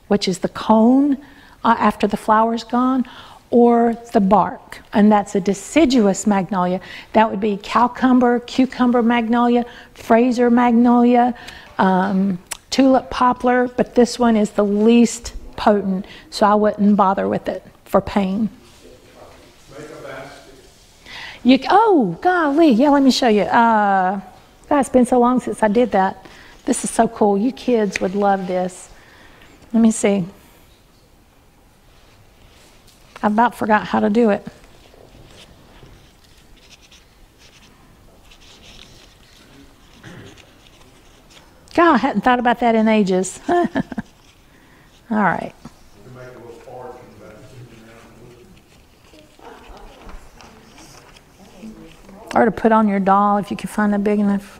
which is the cone uh, after the flower's gone, or the bark, and that's a deciduous magnolia. That would be cowcumber, cucumber magnolia, Fraser magnolia, um, tulip poplar, but this one is the least potent, so I wouldn't bother with it for pain. You, oh, golly, yeah, let me show you. Uh, God, it's been so long since I did that. This is so cool. You kids would love this. Let me see. I about forgot how to do it. God, I hadn't thought about that in ages. All right. Or to put on your doll if you can find a big enough.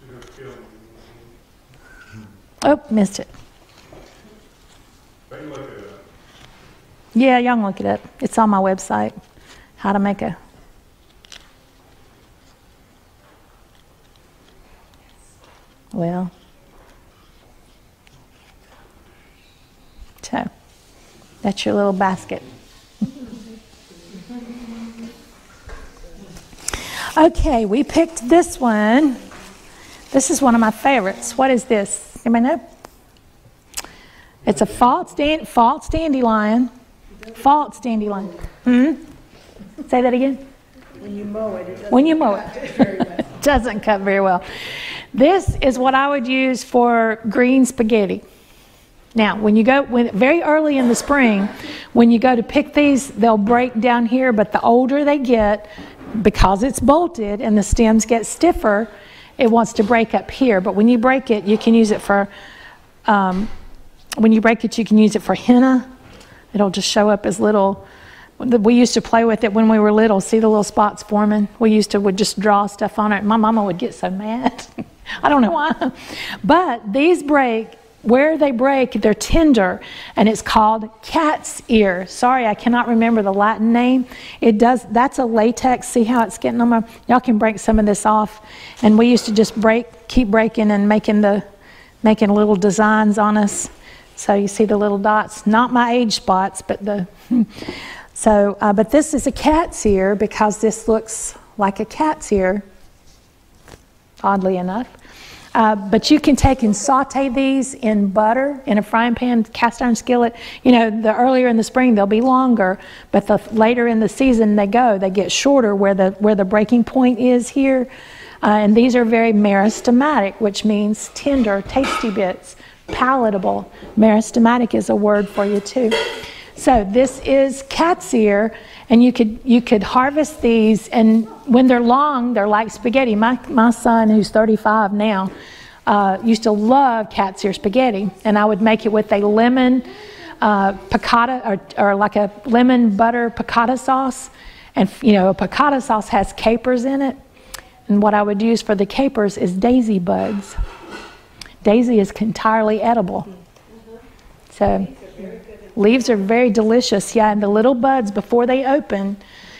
She's gonna kill me. Oh, missed it. Yeah, y'all can look it up. It's on my website. How to make a. Well. So, that's your little basket. Okay, we picked this one. This is one of my favorites. What is this? Anybody know? It's a false, dan- false dandelion. False dandelion. Hmm? Say that again. When you mow it, it doesn't. When you mow cut it. very well. Doesn't cut very well. This is what I would use for green spaghetti. Now, when you go, when, very early in the spring, when you go to pick these, they'll break down here, but the older they get, because it's bolted and the stems get stiffer, it wants to break up here. But when you break it, you can use it for, um, when you break it, you can use it for henna. It'll just show up as little. We used to play with it when we were little. See the little spots forming? We used to would just draw stuff on it. My mama would get so mad. I don't know why. But these break where they break, they're tender, and it's called cat's ear. Sorry, I cannot remember the Latin name. It does. That's a latex. See how it's getting on my. Y'all can break some of this off, and we used to just break, keep breaking and making the, making little designs on us. So you see the little dots. Not my age spots, but the. So, uh, but this is a cat's ear because this looks like a cat's ear, oddly enough. Uh, but you can take and saute these in butter in a frying pan, cast iron skillet. You know, the earlier in the spring they'll be longer, but the later in the season they go, they get shorter where the where the breaking point is here. Uh, and these are very meristematic, which means tender, tasty bits, palatable. Meristematic is a word for you too. So this is cat's ear, and you could you could harvest these, and when they're long, they're like spaghetti. My my son, who's 35 now, uh, used to love cat's ear spaghetti, and I would make it with a lemon uh, piccata or, or like a lemon butter piccata sauce, and you know a piccata sauce has capers in it, and what I would use for the capers is daisy buds. Daisy is entirely edible, so. Leaves are very delicious, yeah, and the little buds before they open,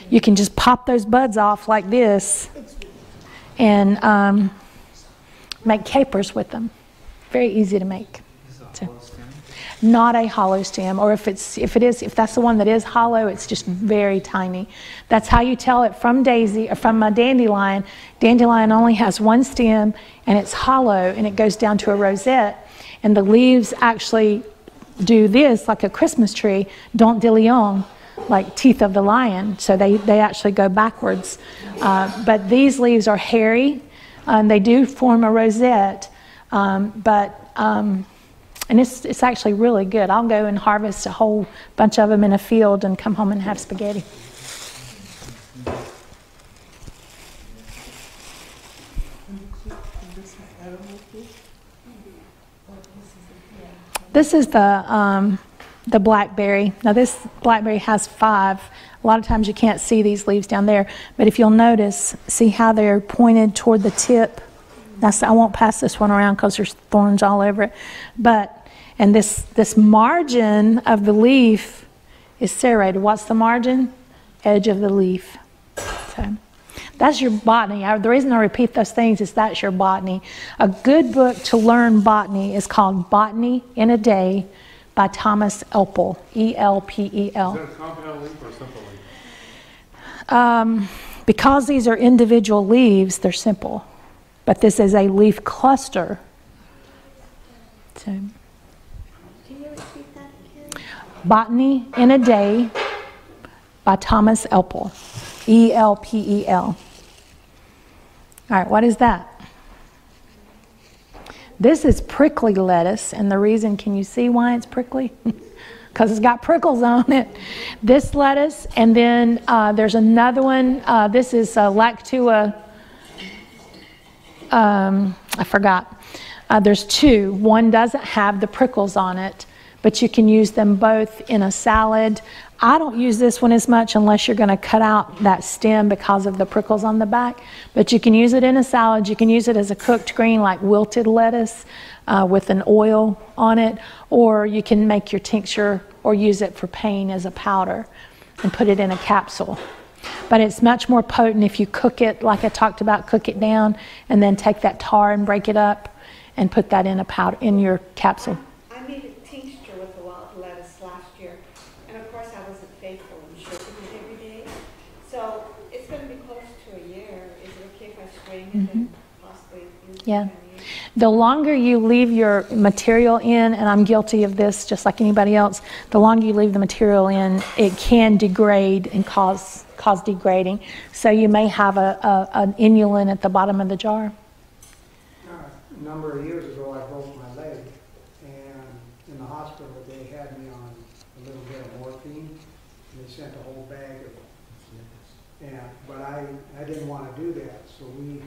you can just pop those buds off like this and um, make capers with them. Very easy to make. Not a hollow stem, or if it's if it is if that's the one that is hollow, it's just very tiny. That's how you tell it from daisy or from a dandelion. Dandelion only has one stem and it's hollow and it goes down to a rosette, and the leaves actually do this like a Christmas tree, dent de lion, like teeth of the lion. So they, they actually go backwards. Uh, but these leaves are hairy and they do form a rosette. Um, but, um, and it's, it's actually really good. I'll go and harvest a whole bunch of them in a field and come home and have spaghetti. This is the, um, the blackberry. Now this blackberry has five. A lot of times you can't see these leaves down there, but if you'll notice, see how they're pointed toward the tip? That's, I won't pass this one around because there's thorns all over it. But, and this, this margin of the leaf is serrated. What's the margin? Edge of the leaf. So that's your botany. I, the reason I repeat those things is that's your botany. A good book to learn botany is called Botany in a Day by Thomas Elpel. E L P E L. Is that a compound leaf or a simple leaf? Um, because these are individual leaves, they're simple. But this is a leaf cluster. So, Can you repeat that again? Botany in a Day by Thomas Elpel. E L P E L. All right, what is that? This is prickly lettuce, and the reason, can you see why it's prickly? Because it's got prickles on it. This lettuce, and then uh, there's another one. Uh, this is uh, Lactuca. Um, I forgot. Uh, there's two. One doesn't have the prickles on it, but you can use them both in a salad. I don't use this one as much unless you're going to cut out that stem because of the prickles on the back. But you can use it in a salad. You can use it as a cooked green, like wilted lettuce uh, with an oil on it, or you can make your tincture or use it for pain as a powder and put it in a capsule. But it's much more potent if you cook it, like I talked about, cook it down and then take that tar and break it up and put that in a powder in your capsule. I made a tincture with the wild lettuce last year, and of course I wasn't faithful in shipping it every day. So it's gonna be close to a year. Is it okay use it? Yeah. The longer you leave your material in, and I'm guilty of this just like anybody else, the longer you leave the material in, it can degrade and cause cause degrading. So you may have a, a an inulin at the bottom of the jar. A number of years ago, I broke my leg, and in the hospital, they had me on a little bit of morphine, and they sent a whole bag of it. But I, I didn't want to do that, so we,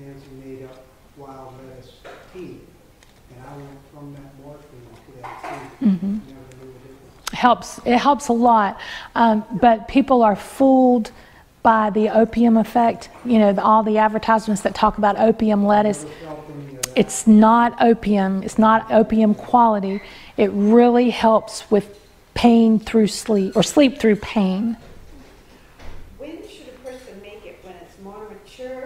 Nancy made up wild lettuce tea, and I went from that morphine to that tea. Mhm. Never knew the difference. Helps it helps a lot. Um, but people are fooled by the opium effect you know the, all the advertisements that talk about opium lettuce. It's not opium it's not opium quality. It really helps with pain through sleep or sleep through pain When should a person make it? When it's more mature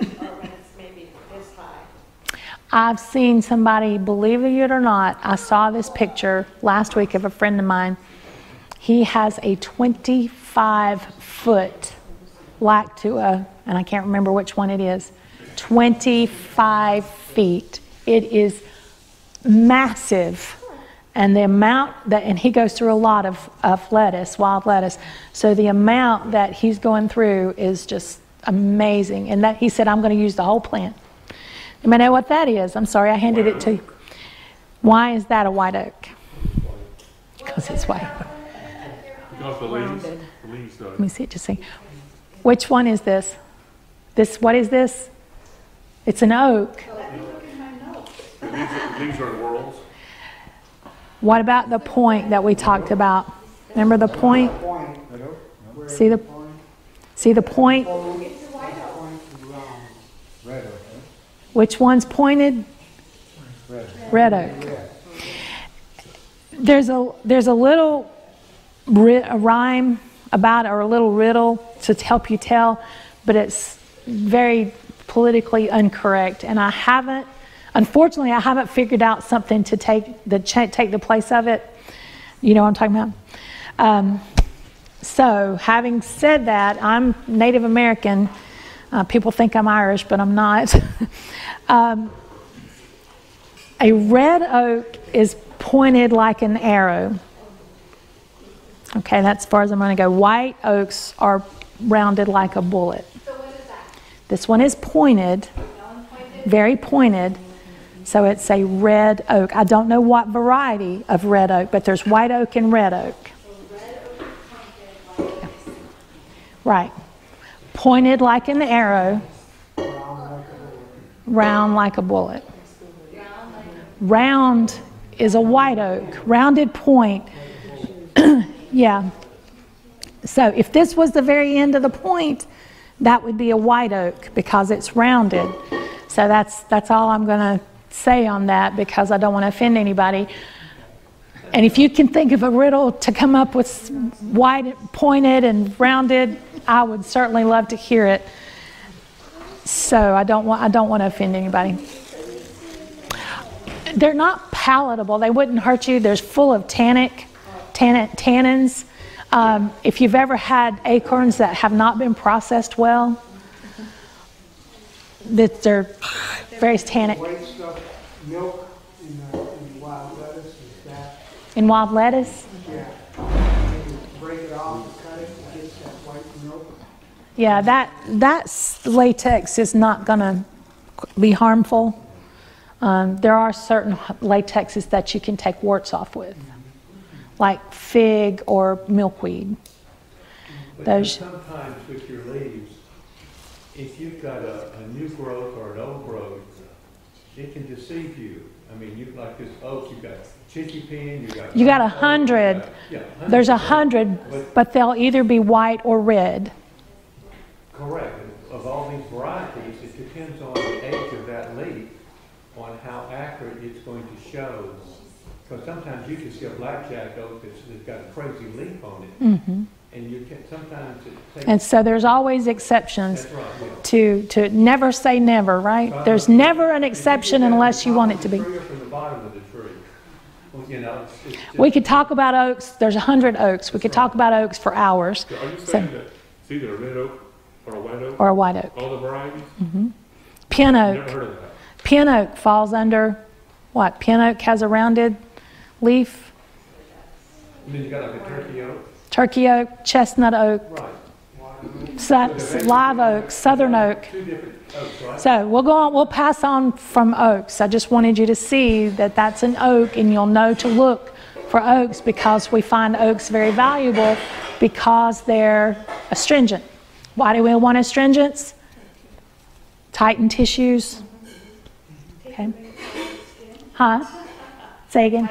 or when it's maybe this high? I've seen somebody, believe it or not, I saw this picture last week of a friend of mine. He has a 25 foot lactuca, and I can't remember which one it is. 25 feet. It is massive. And the amount that, and he goes through a lot of, of lettuce, wild lettuce. So the amount that he's going through is just amazing. And that he said, I'm going to use the whole plant. You may know what that is. I'm sorry, I handed it to you. Why is that a white oak? Because it's white. Because the leaves, the leaves do Let me see it, just see. Which one is this? This, what is this? It's an oak. The leaves, the leaves are whorls. What about the point that we talked about? Remember the point? Point, See the, point, see the point? point is round. Red oak, Which one's pointed? red. Red oak. There's a, there's a little a rhyme about it, or a little riddle to help you tell, but it's very politically incorrect. And I haven't, unfortunately, I haven't figured out something to take the, take the place of it. You know what I'm talking about? Um, so, having said that, I'm Native American. Uh, people think I'm Irish, but I'm not. um, a red oak is pointed like an arrow. Okay, that's as far as I'm going to go. White oaks are rounded like a bullet. So what is that? This one is pointed, very pointed. So it's a red oak. I don't know what variety of red oak, but there's white oak and red oak. Right. Pointed like an arrow, round like a bullet. Round is a white oak, rounded point. yeah. So if this was the very end of the point, that would be a white oak because it's rounded. So that's that's all I'm going to say on that because I don't want to offend anybody. And if you can think of a riddle to come up with wide, pointed, and rounded, I would certainly love to hear it. So I don't want I don't want to offend anybody. They're not palatable. They wouldn't hurt you. They're full of tannic, tannin, tannins. Um, if you've ever had acorns that have not been processed well, that they're very tannic. White stuff, milk in the, in wild lettuce, is that, In wild lettuce, yeah. You break it off and cut it, it gets that yeah, that latex is not going to be harmful. Um, there are certain latexes that you can take warts off with, like fig or milkweed. But Those- sometimes with your leaves, if you've got a, a new growth or an old growth, it can deceive you. I mean, you, like this oak, you've got chicky pea, you've got. You got a hundred. Yeah. There's a hundred, but they'll either be white or red. Correct. Of all these varieties, it depends on the age of that leaf, on how accurate it's going to show. Because sometimes you can see a blackjack oak that's, that's got a crazy leaf on it, hmm and you can, sometimes it takes. And so there's always exceptions right, yeah. to, to never say never, right? There's never an you exception that unless you want it to be. You know, it's, it's just. We could talk about oaks, there's a hundred oaks. We could talk about oaks for hours, So Are you So- that it's either a red oak or a white oak? or a white oak. All the varieties? Mm-hmm. Pin Never oak, heard of that. pin oak falls under, what? Pin oak has a rounded leaf. And then you got like a turkey oak. Turkey oak, chestnut oak, Right. Live oak, southern oak. So we'll go on, we'll pass on from oaks. I just wanted you to see that that's an oak and you'll know to look for oaks because we find oaks very valuable because they're astringent. Why do we want astringents? Tighten tissues. Okay. Huh? Say again.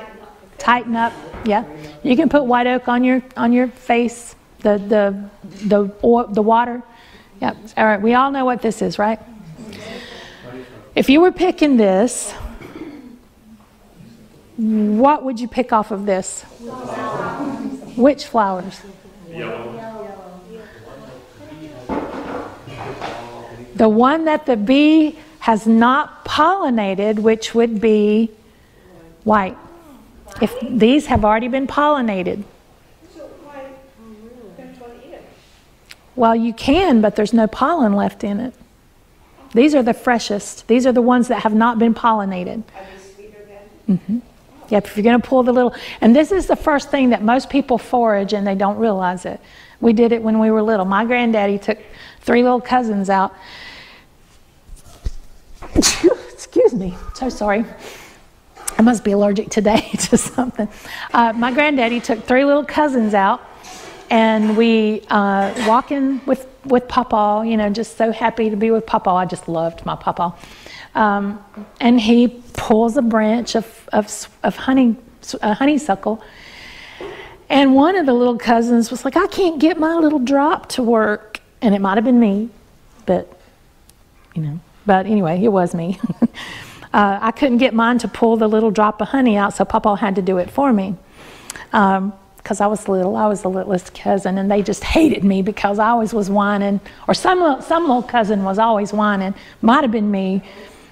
Tighten up. Yeah. You can put white oak on your on your face. The the the oil, the water. Yep. All right. We all know what this is, right? If you were picking this, what would you pick off of this? Which flowers? The one that the bee has not pollinated, which would be white. If these have already been pollinated, So why, don't you want to eat it? Well, you can, but there's no pollen left in it. These are the freshest. These are the ones that have not been pollinated. Are they sweeter then? Yep, if you're going to pull the little, and this is the first thing that most people forage and they don't realize it. We did it when we were little. My granddaddy took three little cousins out. Excuse me, so sorry. I must be allergic today to something. Uh, my granddaddy took three little cousins out, and we uh, walking with with Papa. You know, just so happy to be with Papa. I just loved my Papa. Um, and he pulls a branch of of, of honey a honeysuckle, and one of the little cousins was like, "I can't get my little drop to work," and it might have been me, but you know. But anyway, it was me. uh, I couldn't get mine to pull the little drop of honey out, so Papa had to do it for me. Because I was little, I was the littlest cousin, and they just hated me because I always was whining, or some little- some little cousin was always whining. Might have been me,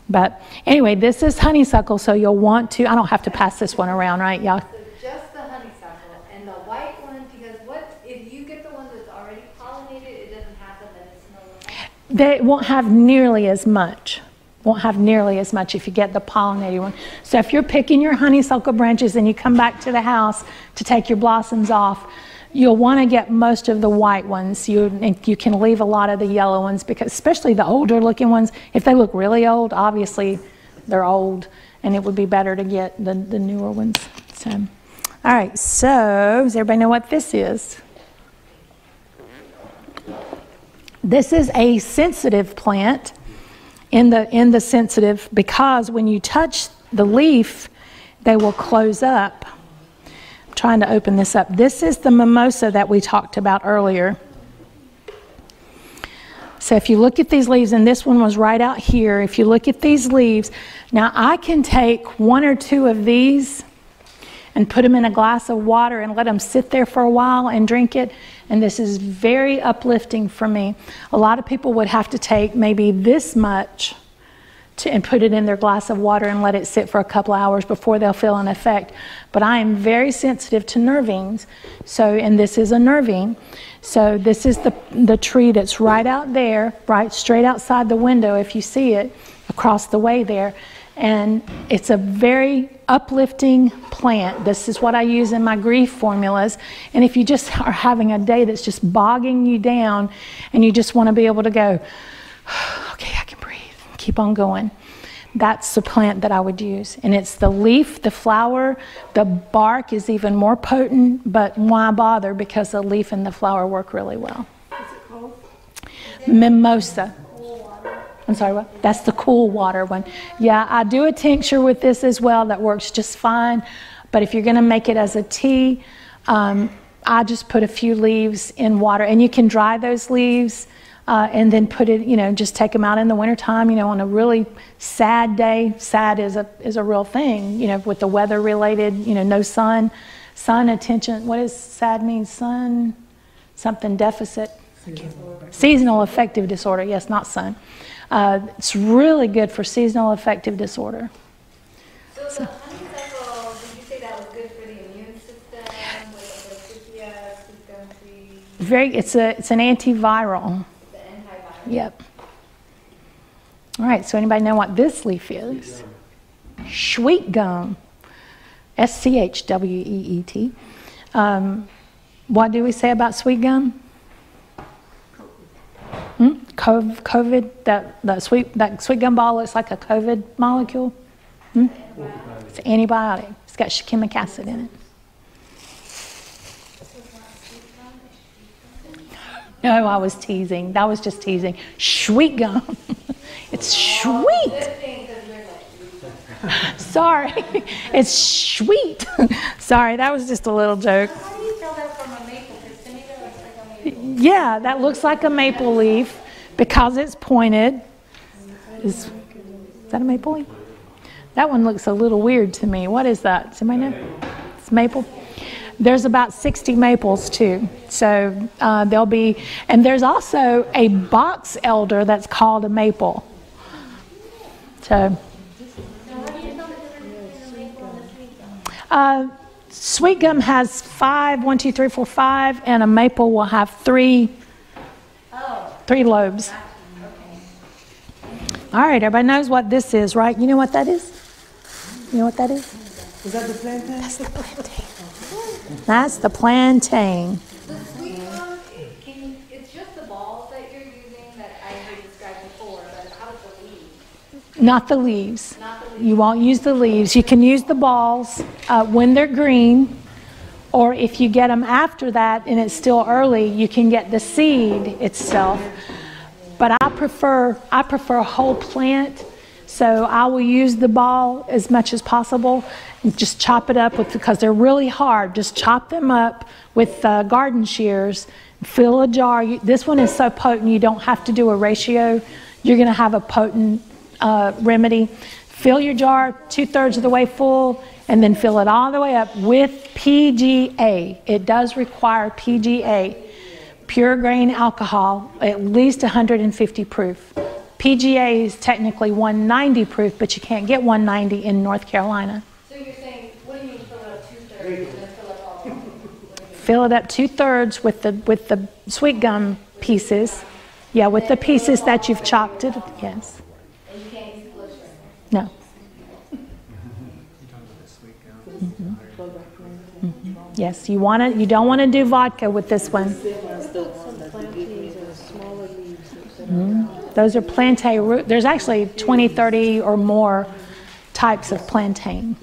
but anyway, this is honeysuckle, so you'll want to. I don't have to pass this one around, right, y'all? So just the honeysuckle and the white one, because what, if you get the one that's already pollinated, it doesn't have the medicinal? They won't have nearly as much. Won't have nearly as much if you get the pollinated one. So if you're picking your honeysuckle branches and you come back to the house to take your blossoms off, you'll want to get most of the white ones. You you can leave a lot of the yellow ones because especially the older looking ones, if they look really old, obviously they're old and it would be better to get the, the newer ones. So all right, so does everybody know what this is? This is a sensitive plant in the in the sensitive because when you touch the leaf, they will close up. I'm trying to open this up. This is the mimosa that we talked about earlier. So if you look at these leaves, and this one was right out here, if you look at these leaves, now I can take one or two of these and put them in a glass of water and let them sit there for a while and drink it. And this is very uplifting for me. A lot of people would have to take maybe this much to, and put it in their glass of water and let it sit for a couple hours before they'll feel an effect. But I am very sensitive to nervines. So, and this is a nervine. So this is the, the tree that's right out there, right straight outside the window if you see it across the way there. And it's a very uplifting plant. This is what I use in my grief formulas. And if you just are having a day that's just bogging you down and you just want to be able to go, okay, I can breathe, keep on going. That's the plant that I would use. And it's the leaf, the flower, the bark is even more potent, but why bother? Because the leaf and the flower work really well. Mimosa. I'm sorry, what? That's the cool water one. Yeah, I do a tincture with this as well that works just fine. But if you're going to make it as a tea, um, I just put a few leaves in water. And you can dry those leaves uh, and then put it, you know, just take them out in the wintertime, you know, on a really sad day. Sad is a, is a real thing, you know, with the weather related, you know, no sun. Sun attention, what does sad mean? Sun, something deficit? Seasonal affective disorder, yes, not sun. Uh, it's really good for seasonal affective disorder. So the honeysuckle, did you say that was good for the immune system with the Forsythia, sweet gum tree, Very, it's a, it's an antiviral. the antiviral? Yep. All right, so anybody know what this leaf is? Sweet gum. S C H W E E T. Um, what do we say about sweet gum? Hmm? Cov- COVID, that, that sweet that sweet gum ball looks like a COVID molecule. Hmm? It's an antibiotic. It's got shikimic acid in it. No, I was teasing. That was just teasing. Sweet gum. it's sweet. Sorry. It's sweet. Sorry, that was just a little joke. Yeah, that looks like a maple leaf because it's pointed. Is, is that a maple leaf? That one looks a little weird to me. What is that? Does anybody know? It's maple. There's about 60 maples too. So uh, there'll be, and there's also a box elder that's called a maple. So. Uh, sweet gum has five, one, two, three, four, five, and a maple will have three, Oh, three lobes. All right, everybody knows what this is, right? You know what that is? You know what that is? Is that the plantain? That's the plantain. That's the plantain. the sweet gum, it can, it's just the balls that you're using that I heard described before, but how about the leaves? Not the leaves. Not the leaves. You won't use the leaves. You can use the balls uh, when they're green, or if you get them after that and it's still early, you can get the seed itself. But I prefer I prefer a whole plant, so I will use the ball as much as possible and just chop it up with because they're really hard. Just chop them up with uh, garden shears. Fill a jar. You, this one is so potent you don't have to do a ratio. You're going to have a potent uh, remedy. Fill your jar two thirds of the way full, and then fill it all the way up with PGA. It does require PGA pure grain alcohol, at least 150 proof. PGA is technically 190 proof, but you can't get 190 in North Carolina. So you're saying, what do you mean fill it up two thirds and then fill it all? What do you mean? Fill it up two thirds with the with the sweet gum pieces. Yeah, with the pieces that you've chopped it. Yes. And you can't use No. Yes, you want to. You don't want to do vodka with this one. Mhm. Those are plantain root. There's actually 20, 30 or more types of plantain.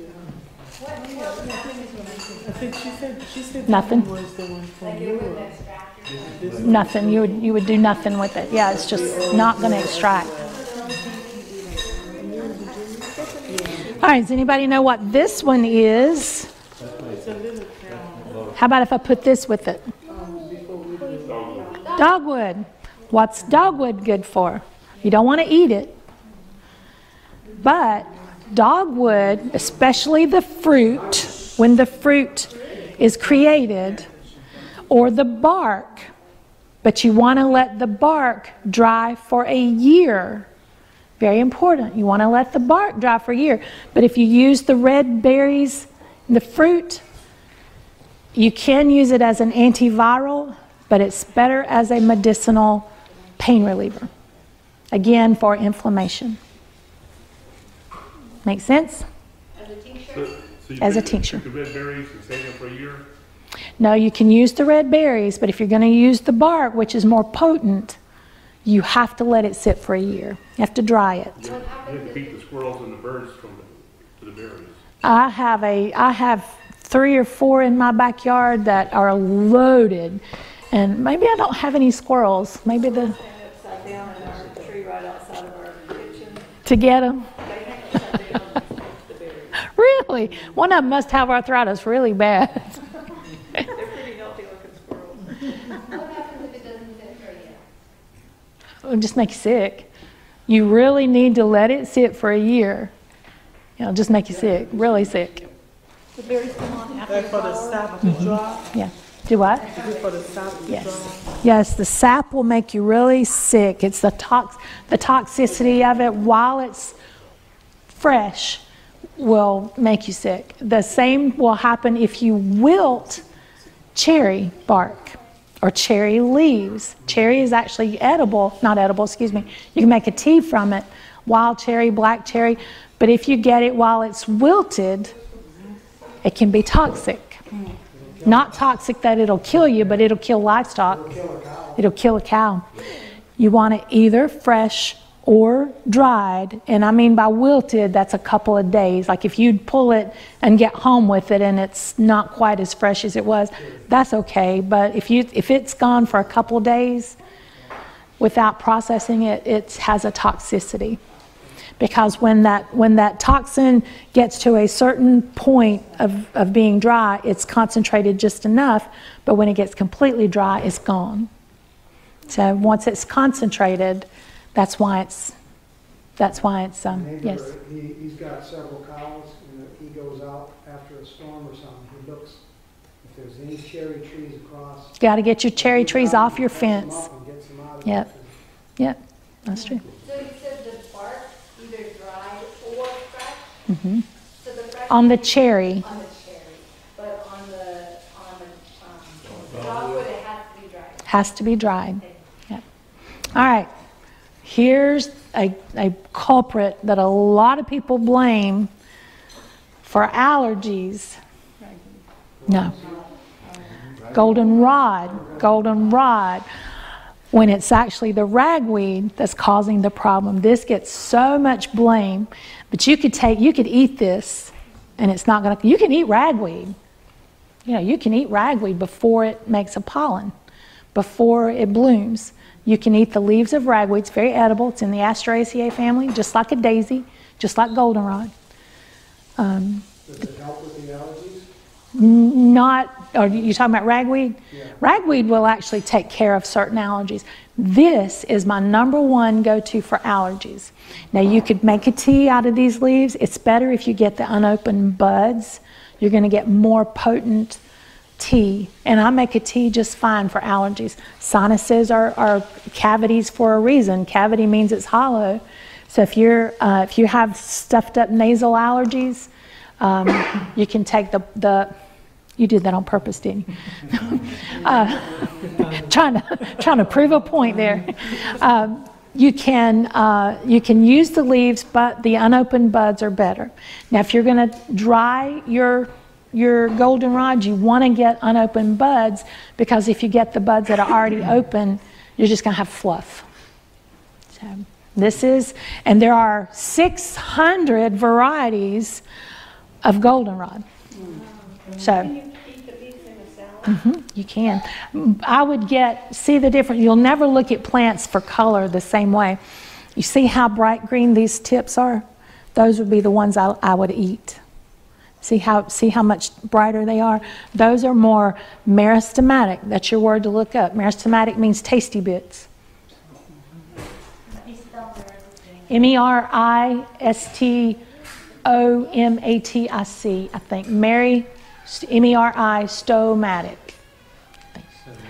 I think she said, she said. Nothing. that one Was the one from Like it would Europe. extract or something. Nothing. You would you would do nothing with it. Yeah, it's just not going to extract. Right, does anybody know what this one is? How about if I put this with it? Dogwood. What's dogwood good for? You don't want to eat it. But dogwood, especially the fruit, when the fruit is created, or the bark, but you want to let the bark dry for a year. Very important. You want to let the bark dry for a year. But if you use the red berries, the fruit, you can use it as an antiviral, but it's better as a medicinal pain reliever. Again, for inflammation. Make sense? As a tincture? So- so you As a tincture. The red berries and save them for a year? No, you can use the red berries, but if you're going to use the bark, which is more potent, you have to let it sit for a year. You have to dry it. You have you have to keep the squirrels and the birds from the, to the berries. I have a I have three or four in my backyard that are loaded, and maybe I don't have any squirrels. Maybe the Stand upside down in our tree right outside of our kitchen. to get them. They hang upside down and smoke the berries. Really, one of them must have arthritis really bad. They're pretty healthy looking squirrels. What happens if it doesn't sit for a year? It'll just make you sick. You really need to let it sit for a year. It'll just make you sick, really sick. The berries come on after Like the for the sap to mm-hmm. dry, Yeah. Do what? is it for the sap to dry? Yes. Yes, the sap will make you really sick. It's the tox the toxicity of it while it's fresh will make you sick. The same will happen if you wilt cherry bark or cherry leaves. Cherry is actually edible, not edible, excuse me. You can make a tea from it, wild cherry, black cherry, but if you get it while it's wilted, it can be toxic. Not toxic that it'll kill you, but it'll kill livestock. It'll kill a cow. You want it either fresh or dried. And I mean by wilted, that's a couple of days. Like if you'd pull it and get home with it and it's not quite as fresh as it was, that's okay. But if you if it's gone for a couple days without processing it, it has a toxicity because when that when that toxin gets to a certain point of, of being dry it's concentrated just enough but when it gets completely dry it's gone so once it's concentrated that's why it's that's why it's um Neighbor, yes he, he's got several cows, and he goes out after a storm or something, he looks, if there's any cherry trees across. got to get your cherry trees goes off your and picks 'em fence up and gets 'em out of Yep. there. yep that's true So you said the bark either dried or fresh? hmm So the fresh. on the cherry On the cherry, but on the, on the, um, dogwood, it has to be dried. has to be dried Yep. all right here's a, a culprit that a lot of people blame for allergies. No. Goldenrod goldenrod when it's actually the ragweed that's causing the problem. This gets so much blame. But you could take you could eat this and it's not going to you can eat ragweed. You know you can eat ragweed before it makes a pollen before it blooms you can eat the leaves of ragweed it's very edible it's in the asteraceae family just like a daisy just like goldenrod um, Does it help with the allergies? Not, are you talking about ragweed? Yeah. Ragweed will actually take care of certain allergies. This is my number one go to for allergies. Now, you could make a tea out of these leaves. It's better if you get the unopened buds. You're going to get more potent tea. And I make a tea just fine for allergies. Sinuses are, are cavities for a reason. Cavity means it's hollow. So if you're uh, if you have stuffed up nasal allergies, um, you can take the the you did that on purpose, didn't you? uh, trying to trying to prove a point there. Um, you can uh, you can use the leaves, but the unopened buds are better. Now, if you're going to dry your your goldenrod, you want to get unopened buds because if you get the buds that are already open, you're just going to have fluff. So this is, and there are 600 varieties of goldenrod. So. Can you eat the leaves in a salad? Mhm, You can. I would get, see the difference. You'll never look at plants for color the same way. You see how bright green these tips are? those would be the ones I, I would eat. See how, see how much brighter they are? Those are more meristematic. That's your word to look up. Meristematic means tasty bits. M E R I S T O M A T I C, I think. Mary, M E R I, stomatic.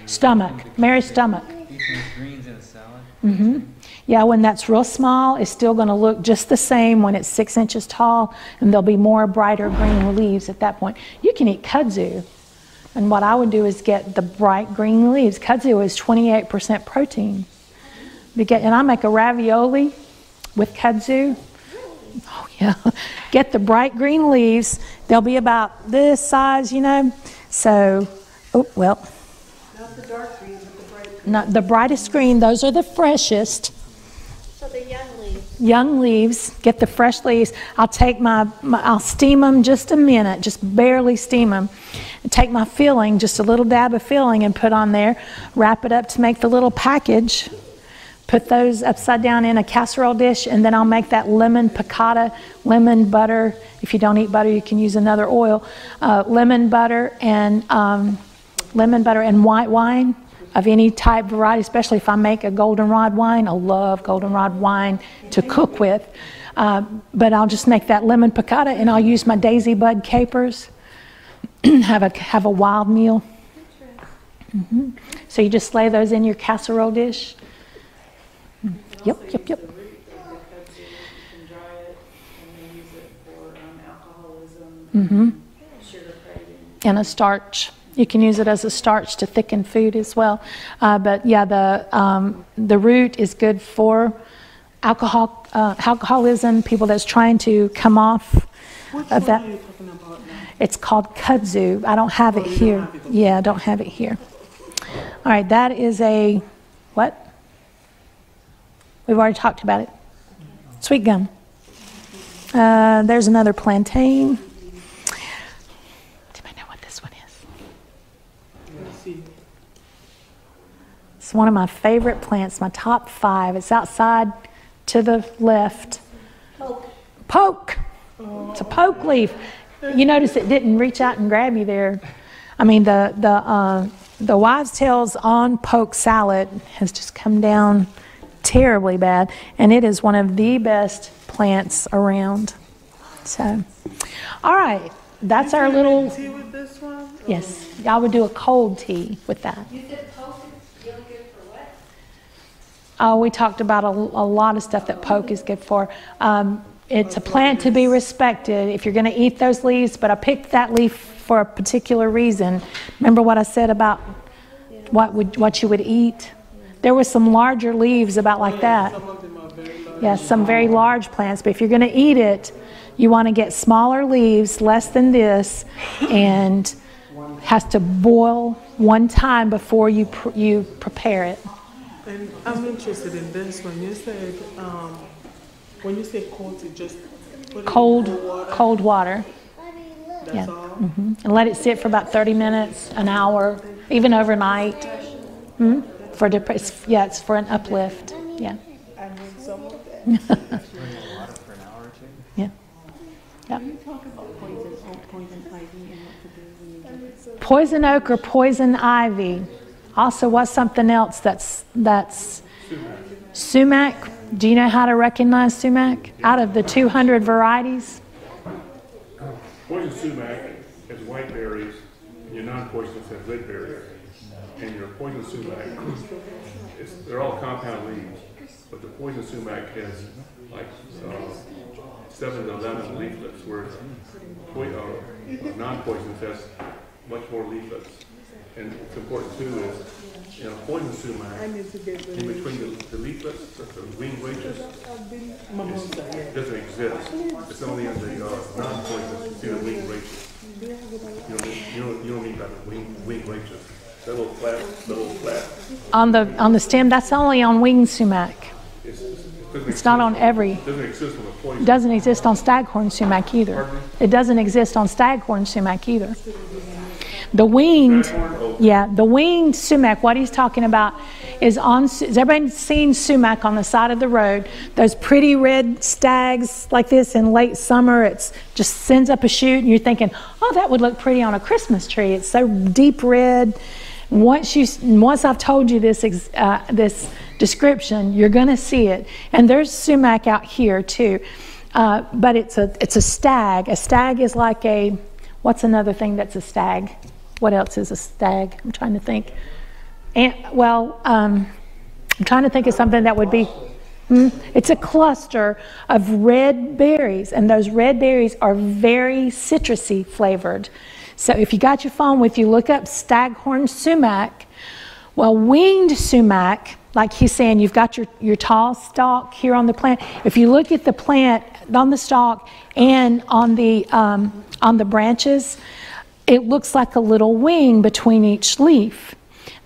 Stomach, Mary stomach. Eating greens in a salad. hmm Yeah, when that's real small, it's still going to look just the same when it's six inches tall, and there'll be more brighter green leaves at that point. You can eat kudzu, and what I would do is get the bright green leaves. Kudzu is 28% protein. Get, and I make a ravioli with kudzu. Oh yeah, get the bright green leaves. They'll be about this size, you know. So, oh well. Not the dark green, but the bright green. Not the brightest green, those are the freshest. So the young leaves, Young leaves, get the fresh leaves. I'll take my, my I'll steam them just a minute, just barely steam them. Take my filling, just a little dab of filling, and put on there. Wrap it up to make the little package. Put those upside down in a casserole dish, and then I'll make that lemon piccata, lemon butter. If you don't eat butter, you can use another oil. Uh, lemon butter and um, lemon butter and white wine of any type variety, especially if I make a goldenrod wine. I love goldenrod wine to cook with. Uh, but I'll just make that lemon piccata and I'll use my daisy bud capers. have a have a wild meal. hmm So you just lay those in your casserole dish. Mm. Yep, yep, yep. The root of the kudzu, you can dry it and then use it for um, alcoholism, hmm and a starch. You can use it as a starch to thicken food as well. Uh, but yeah, the um, the root is good for alcohol uh, alcoholism. People that's trying to come off Which of that. are you talking about now? It's called kudzu. I don't have it Oh, don't here. have it. Yeah, I don't have it here. All right, that is a what? We've already talked about it. Sweet gum. Uh, there's another plantain. Do I know what this one is? Let's see. It's one of my favorite plants, my top five. It's outside to the left. Poke. It's a poke leaf. You notice it didn't reach out and grab you there. I mean, the, the, uh, the wives' tales on poke salad has just come down terribly bad, and it is one of the best plants around. So, all right, that's our little, Tea with this one? yes, I would do a cold tea with that. You said poke is really good for what? Oh, we talked about a, a lot of stuff that poke is good for. Um, it's a plant to be respected if you're going to eat those leaves, but I picked that leaf for a particular reason. Remember what I said about what would what you would eat? There were some larger leaves about like that. Some of them are very large. Yes, some very large plants, but if you're going to eat it, you want to get smaller leaves, less than this, and has to boil one time before you pr- you prepare it. And I'm interested in this one. You said, um, when you say cold, you just put it in Cold, water. cold water. That's yeah. all. hmm And let it sit for about 30 minutes, an hour, even overnight. Hmm? For dep- it's, yeah, it's for an uplift. Yeah, I need some of that. Drink a water for an hour or two. yeah. Yeah. Can you talk about poison, poison ivy and what to do when you get? Poison oak or poison ivy. Also, what's something else that's that's sumac? Do you know how to recognize sumac out of the 200 varieties? Poison sumac has white berries, and your non-poisonous has red berries. And your poison sumac, they're all compound leaves, but the poison sumac has like, uh, seven to eleven leaflets, whereas uh, non-poisonous has much more leaflets. And what's important too is, you know, poison I sumac, need to get the. in between the, the leaflets, the wing branches, Mimosa, yeah. doesn't exist. It's only in the, uh, non-poisonous, in the wing branches. You don't, need- you don't, you don't need that wing, wing branches. That little flat, that little flat. On the on the stem, that's only on winged sumac. It's, it doesn't It's not on exist- every. Doesn't exist on the poison. Doesn't exist on staghorn sumac either. Pardon? It doesn't exist on staghorn sumac either. The winged, yeah, the winged sumac, what he's talking about is on, has everybody seen sumac on the side of the road? Those pretty red stags like this in late summer, it's just sends up a shoot and you're thinking, oh, that would look pretty on a Christmas tree. It's so deep red. Once you, once I've told you this, uh, this description, you're going to see it. And there's sumac out here too. Uh, but it's a, it's a stag. A stag is like a, what's another thing that's a stag? What else is a stag? I'm trying to think. And, well, um, I'm trying to think of something that would be. Hmm? It's a cluster of red berries, and those red berries are very citrusy flavored. So if you got your phone with you, look up staghorn sumac. Well, winged sumac, like he's saying, you've got your, your tall stalk here on the plant. If you look at the plant on the stalk and on the, um, on the branches, it looks like a little wing between each leaf.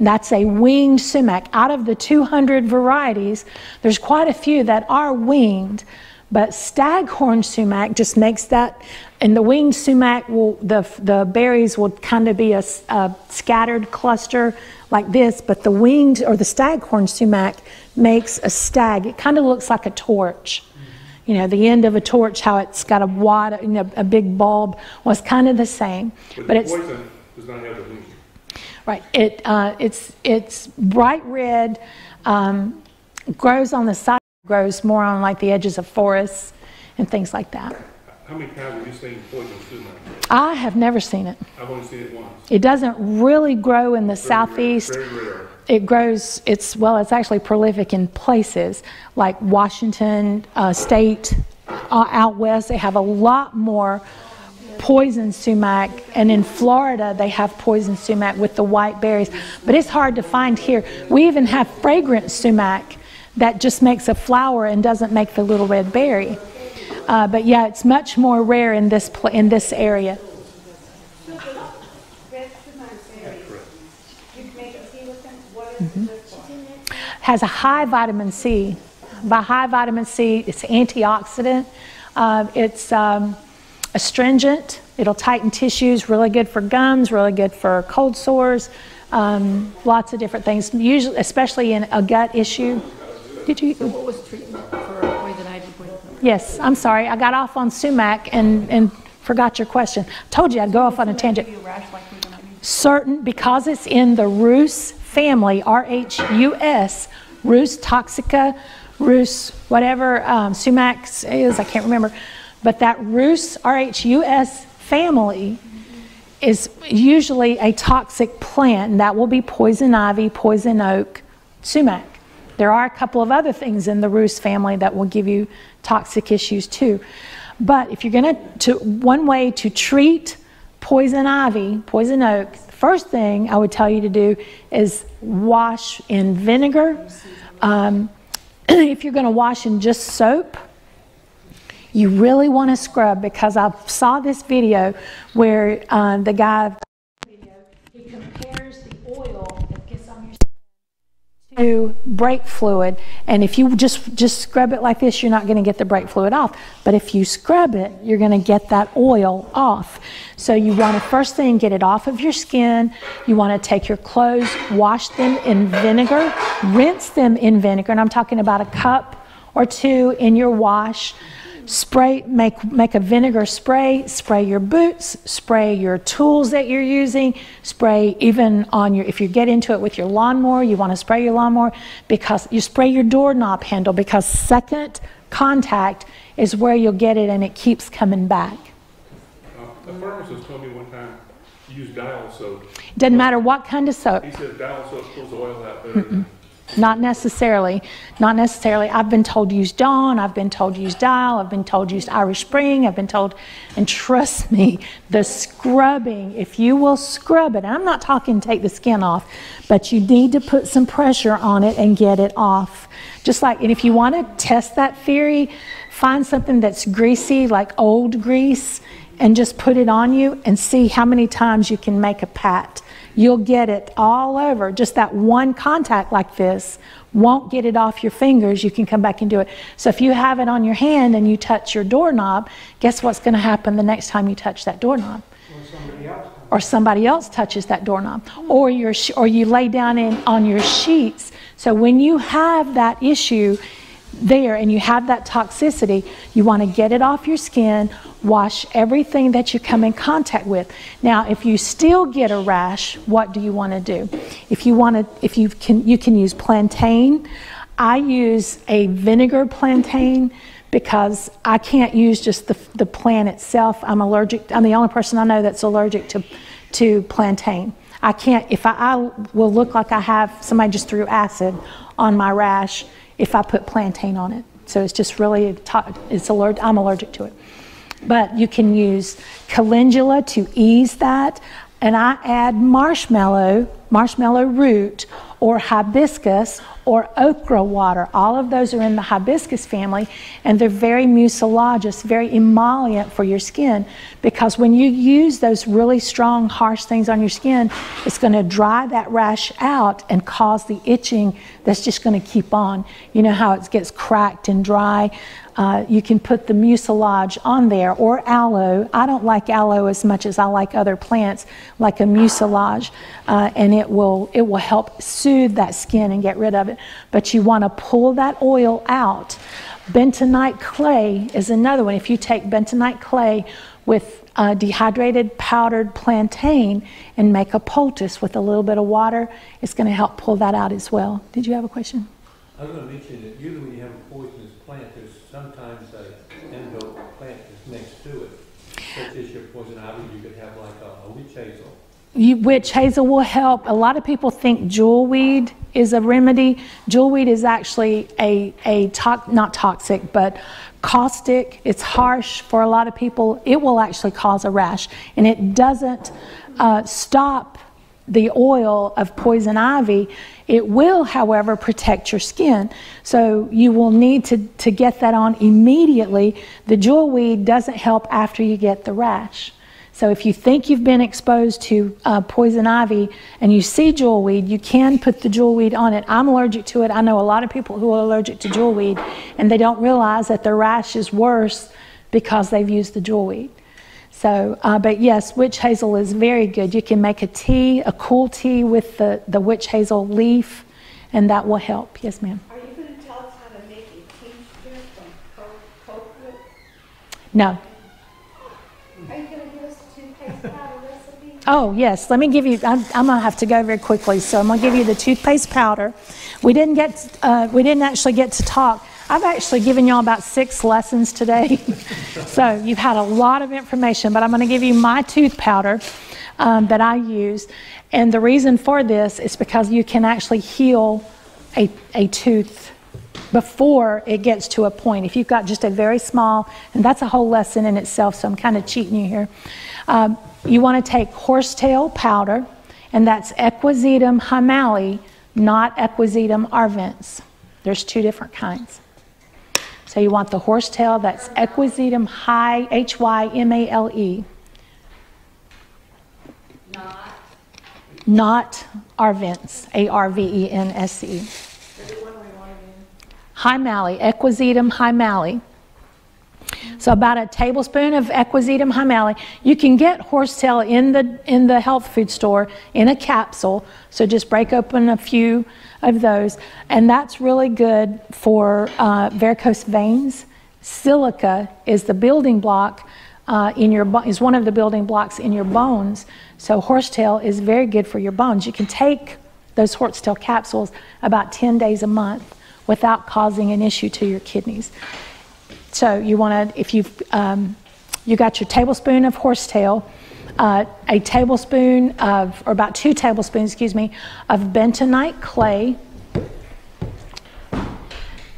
That's a winged sumac. Out of the 200 varieties, there's quite a few that are winged, but staghorn sumac just makes that, and the winged sumac will, the, the berries will kind of be a scattered cluster like this, but the winged or the staghorn sumac makes a stag. It kind of looks like a torch. You know, the end of a torch, how it's got a wide, you know, a big bulb, was kind of the same. But But the it's. poison does not have the leaf. Right. It, uh, it's, it's bright red, um, grows on the side, grows more on like the edges of forests and things like that. How many times have you seen poison sumac? I have never seen it. I've only seen it once. It doesn't really grow in the Very rare, southeast. Very rare. It grows, it's, well, it's actually prolific in places like Washington uh, State, uh, out west. They have a lot more poison sumac, and in Florida, they have poison sumac with the white berries. But it's hard to find here. We even have fragrant sumac that just makes a flower and doesn't make the little red berry. Uh, but yeah, it's much more rare in this, in this area. For? has a high vitamin C. By high vitamin C, it's antioxidant. Uh, it's um, astringent. It'll tighten tissues. Really good for gums. Really good for cold sores. Um, lots of different things. Usually, especially in a gut issue. Did you? What was treatment for Yes. I'm sorry. I got off on sumac and and forgot your question. Told you I'd go off on a tangent. Certain because it's in the Rhus family, R H U S, Rhus toxica, Rhus whatever um, sumac is, I can't remember, but that Rhus R H U S family is usually a toxic plant, and that will be poison ivy, poison oak, sumac. There are a couple of other things in the Rhus family that will give you toxic issues too. But if you're going to, one way to treat poison ivy, poison oak, first thing I would tell you to do is wash in vinegar. Um, if you're going to wash in just soap, you really want to scrub because I saw this video where uh, the guy he compares the oil that gets on your skin to brake fluid, and if you just just scrub it like this, you're not going to get the brake fluid off. But if you scrub it, you're going to get that oil off. So you want to first thing get it off of your skin. You want to take your clothes, wash them in vinegar, rinse them in vinegar, and I'm talking about a cup or two in your wash spray make make a vinegar spray spray your boots spray your tools that you're using spray even on your if you get into it with your lawnmower you want to spray your lawnmower because you spray your doorknob handle because second contact is where you'll get it and it keeps coming back. Uh, A pharmacist told me one time, use dial soap. doesn't matter what kind of soap. He said dial soap pulls the oil out better Not necessarily. Not necessarily. I've been told use Dawn. I've been told use Dial. I've been told use Irish Spring. I've been told, and trust me, the scrubbing, if you will scrub it, and I'm not talking take the skin off, but you need to put some pressure on it and get it off. Just like, and if you want to test that theory, find something that's greasy, like old grease, and just put it on you and see how many times you can make a pat. You'll get it all over. Just that one contact like this won't get it off your fingers. You can come back and do it. So if you have it on your hand and you touch your doorknob, guess what's going to happen the next time you touch that doorknob? Or somebody else touches that doorknob, or or you lay down in on your sheets. So when you have that issue there and you have that toxicity, you want to get it off your skin, wash everything that you come in contact with. Now, if you still get a rash, what do you want to do? If you want to if you can you can use plantain. I use a vinegar plantain because I can't use just the, the plant itself. I'm allergic. I'm the only person I know that's allergic to, to plantain. I can't, if I, I will look like I have, somebody just threw acid on my rash if I put plantain on it. So it's just really, it's allergic, I'm allergic to it. But you can use calendula to ease that. And I add marshmallow, marshmallow root, or hibiscus, or okra water. All of those are in the hibiscus family, and they're very mucilaginous, very emollient for your skin. Because when you use those really strong, harsh things on your skin, it's going to dry that rash out and cause the itching that's just going to keep on. You know how it gets cracked and dry? Uh, you can put the mucilage on there or aloe. I don't like aloe as much as I like other plants, like a mucilage, uh, and it will it will help soothe that skin and get rid of it. But you want to pull that oil out. Bentonite clay is another one. If you take bentonite clay with dehydrated powdered plantain and make a poultice with a little bit of water, it's going to help pull that out as well. Did you have a question? I was gonna mention that usually when you have a poisonous plant, there's sometimes a antidote plant that's next to it. Such as your poison ivy, you could have like a, a witch hazel. You, witch hazel will help. A lot of people think jewelweed is a remedy. Jewelweed is actually a, a to, not toxic, but caustic. It's harsh for a lot of people. It will actually cause a rash, and it doesn't uh, stop the oil of poison ivy. It will, however, protect your skin. So you will need to, to get that on immediately. The jewelweed doesn't help after you get the rash. So if you think you've been exposed to uh, poison ivy and you see jewelweed, you can put the jewelweed on it. I'm allergic to it. I know a lot of people who are allergic to jewelweed, and they don't realize that their rash is worse because they've used the jewelweed. So, uh, but yes, witch hazel is very good. You can make a tea, a cool tea with the, the witch hazel leaf, and that will help. Yes, ma'am. Are you going to tell us how to make a tincture from coconut? No. Are you gonna give us a toothpaste powder recipe? Oh, yes. Let me give you, I'm, I'm going to have to go very quickly. So I'm going to give you the toothpaste powder. We didn't get, uh, we didn't actually get to talk. I've actually given y'all about six lessons today. so you've had a lot of information, but I'm going to give you my tooth powder um, that I use. And the reason for this is because you can actually heal a, a tooth before it gets to a point. If you've got just a very small, and that's a whole lesson in itself, so I'm kind of cheating you here. Um, you want to take horsetail powder, and that's Equisetum hyemale, not Equisetum arvens. There's two different kinds. So you want the horsetail, that's Equisetum high, H Y M A L E, Not. not arvens, A R V E N S E. Hyemale, Equisetum hyemale. So about a tablespoon of Equisetum hyemale. You can get horsetail in the in the health food store in a capsule. So just break open a few of those, and that's really good for uh, varicose veins. Silica is the building block uh, in your is one of the building blocks in your bones. So horsetail is very good for your bones. You can take those horsetail capsules about 10 days a month without causing an issue to your kidneys. So you want to, if you've, um, you got your tablespoon of horsetail, uh, a tablespoon of, or about two tablespoons, excuse me, of bentonite clay.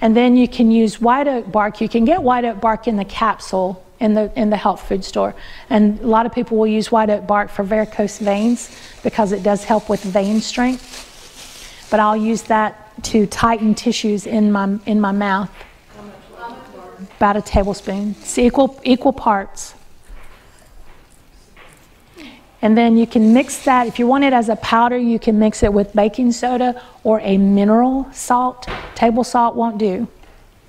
And then you can use white oak bark. You can get white oak bark in the capsule in the in the health food store. And a lot of people will use white oak bark for varicose veins because it does help with vein strength. But I'll use that to tighten tissues in my in my mouth. About a tablespoon. It's equal equal parts. And then you can mix that. If you want it as a powder, you can mix it with baking soda or a mineral salt. Table salt won't do.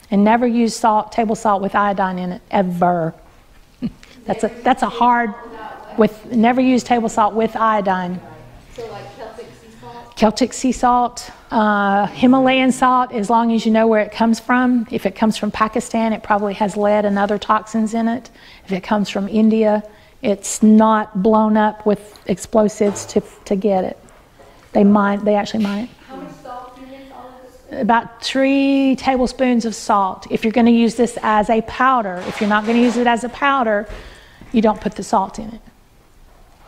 And never use salt, table salt with iodine in it, ever. That's a, that's a hard, with, never use table salt with iodine. So like? Celtic sea salt, uh, Himalayan salt, as long as you know where it comes from. If it comes from Pakistan, it probably has lead and other toxins in it. If it comes from India, it's not blown up with explosives to, to get it. They mine, they actually mine it. How much salt do you all of this? About three tablespoons of salt. If you're going to use this as a powder, if you're not going to use it as a powder, you don't put the salt in it.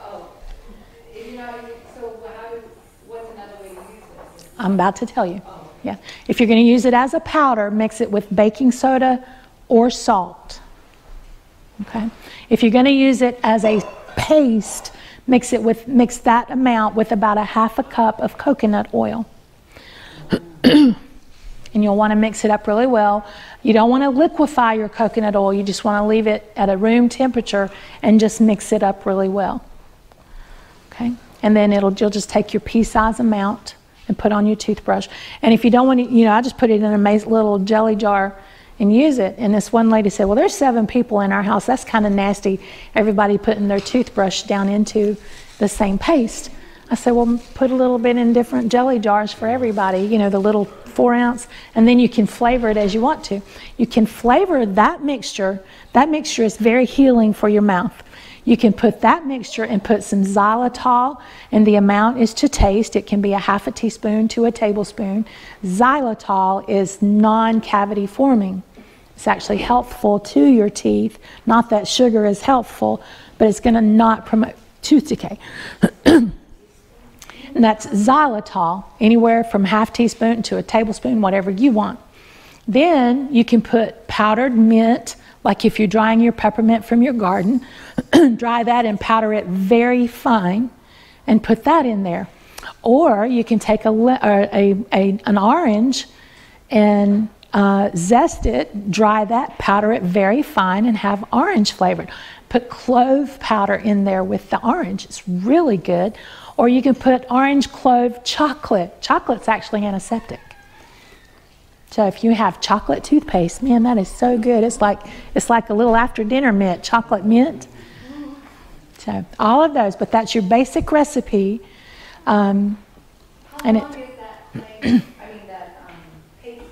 Oh, if you're not, so how, what's another way to use this? I'm about to tell you. Yeah. If you're going to use it as a powder, mix it with baking soda or salt. Okay. If you're going to use it as a paste, mix it with mix that amount with about a half a cup of coconut oil. and you'll want to mix it up really well. You don't want to liquefy your coconut oil. You just want to leave it at a room temperature and just mix it up really well. Okay? And then it'll you'll just take your pea size amount and put on your toothbrush. And if you don't want to, you know, I just put it in a little jelly jar and use it. And this one lady said, "Well, there's seven people in our house. That's kind of nasty. Everybody putting their toothbrush down into the same paste." I said, "Well, put a little bit in different jelly jars for everybody. You know, the little four ounce, and then you can flavor it as you want to. You can flavor that mixture. That mixture is very healing for your mouth." You can put that mixture and put some xylitol, and the amount is to taste. It can be a half a teaspoon to a tablespoon. Xylitol is non cavity forming. It's actually helpful to your teeth. Not that sugar is helpful, but it's going to not promote tooth decay. and that's xylitol, anywhere from half teaspoon to a tablespoon, whatever you want. Then you can put powdered mint, like if you're drying your peppermint from your garden, dry that and powder it very fine and put that in there. Or you can take a, a, a an orange and uh, zest it, dry that, powder it very fine, and have orange flavored. Put clove powder in there with the orange. It's really good. Or you can put orange clove chocolate. Chocolate's actually antiseptic. So if you have chocolate toothpaste, man, that is so good. It's like it's like a little after dinner mint, chocolate mint. So all of those, but that's your basic recipe. Um, How and it, is that, like, I mean, that, um, paste?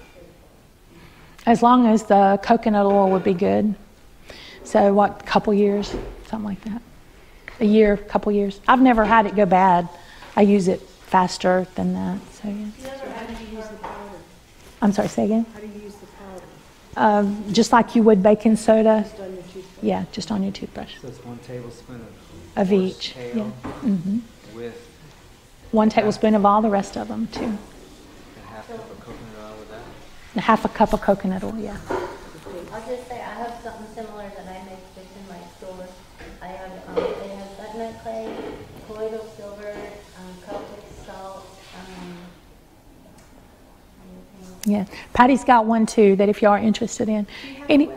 as long as the coconut oil would be good. So what, couple years, something like that. A year, couple years. I've never had it go bad. I use it faster than that. So yeah. How do you use the powder? I'm sorry, say again. How do you use the powder? Um, just like you would baking soda. Just on your toothbrush? Yeah, just on your toothbrush. So it's one tablespoon of. Of horse each. Yeah. tail hmm With One tablespoon of all the rest of them too. a half cup of coconut oil with that. And half a cup of coconut oil. Yeah. I'll just say, I have something similar that I make just in my store. I have, um, they have bentonite clay, colloidal silver, um, Celtic salt, um, anything. Yeah. Patty's got one too that if you are interested in. Any,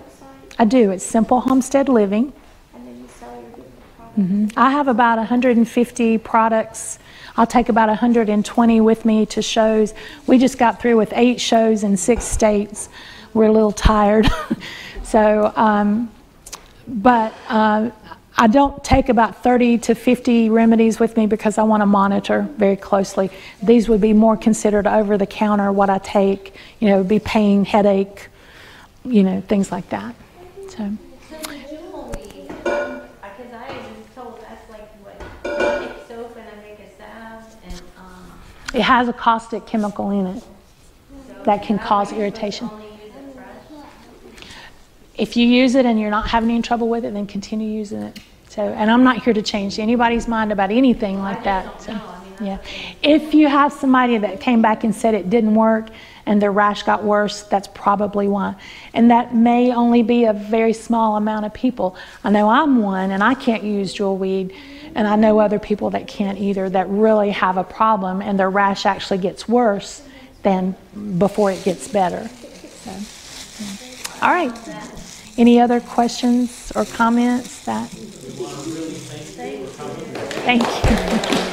I do. It's Simple Homestead Living. And then you sell your different products? hmm I have about 150 products. I'll take about 120 with me to shows. We just got through with eight shows in six states. We're a little tired. so, um, but uh, I don't take about 30 to 50 remedies with me because I want to monitor very closely. These would be more considered over the counter, what I take. You know, it would be pain, headache, you know, things like that. So. It has a caustic chemical in it that can cause irritation. Only use it fresh. If you use it and you're not having any trouble with it, then continue using it. So, and I'm not here to change anybody's mind about anything like that. So, yeah. If you have somebody that came back and said it didn't work and their rash got worse, that's probably why. And that may only be a very small amount of people. I know I'm one and I can't use jewel weed, and I know other people that can't either that really have a problem and their rash actually gets worse than before it gets better. So, yeah. All right. Any other questions or comments that? Thank you.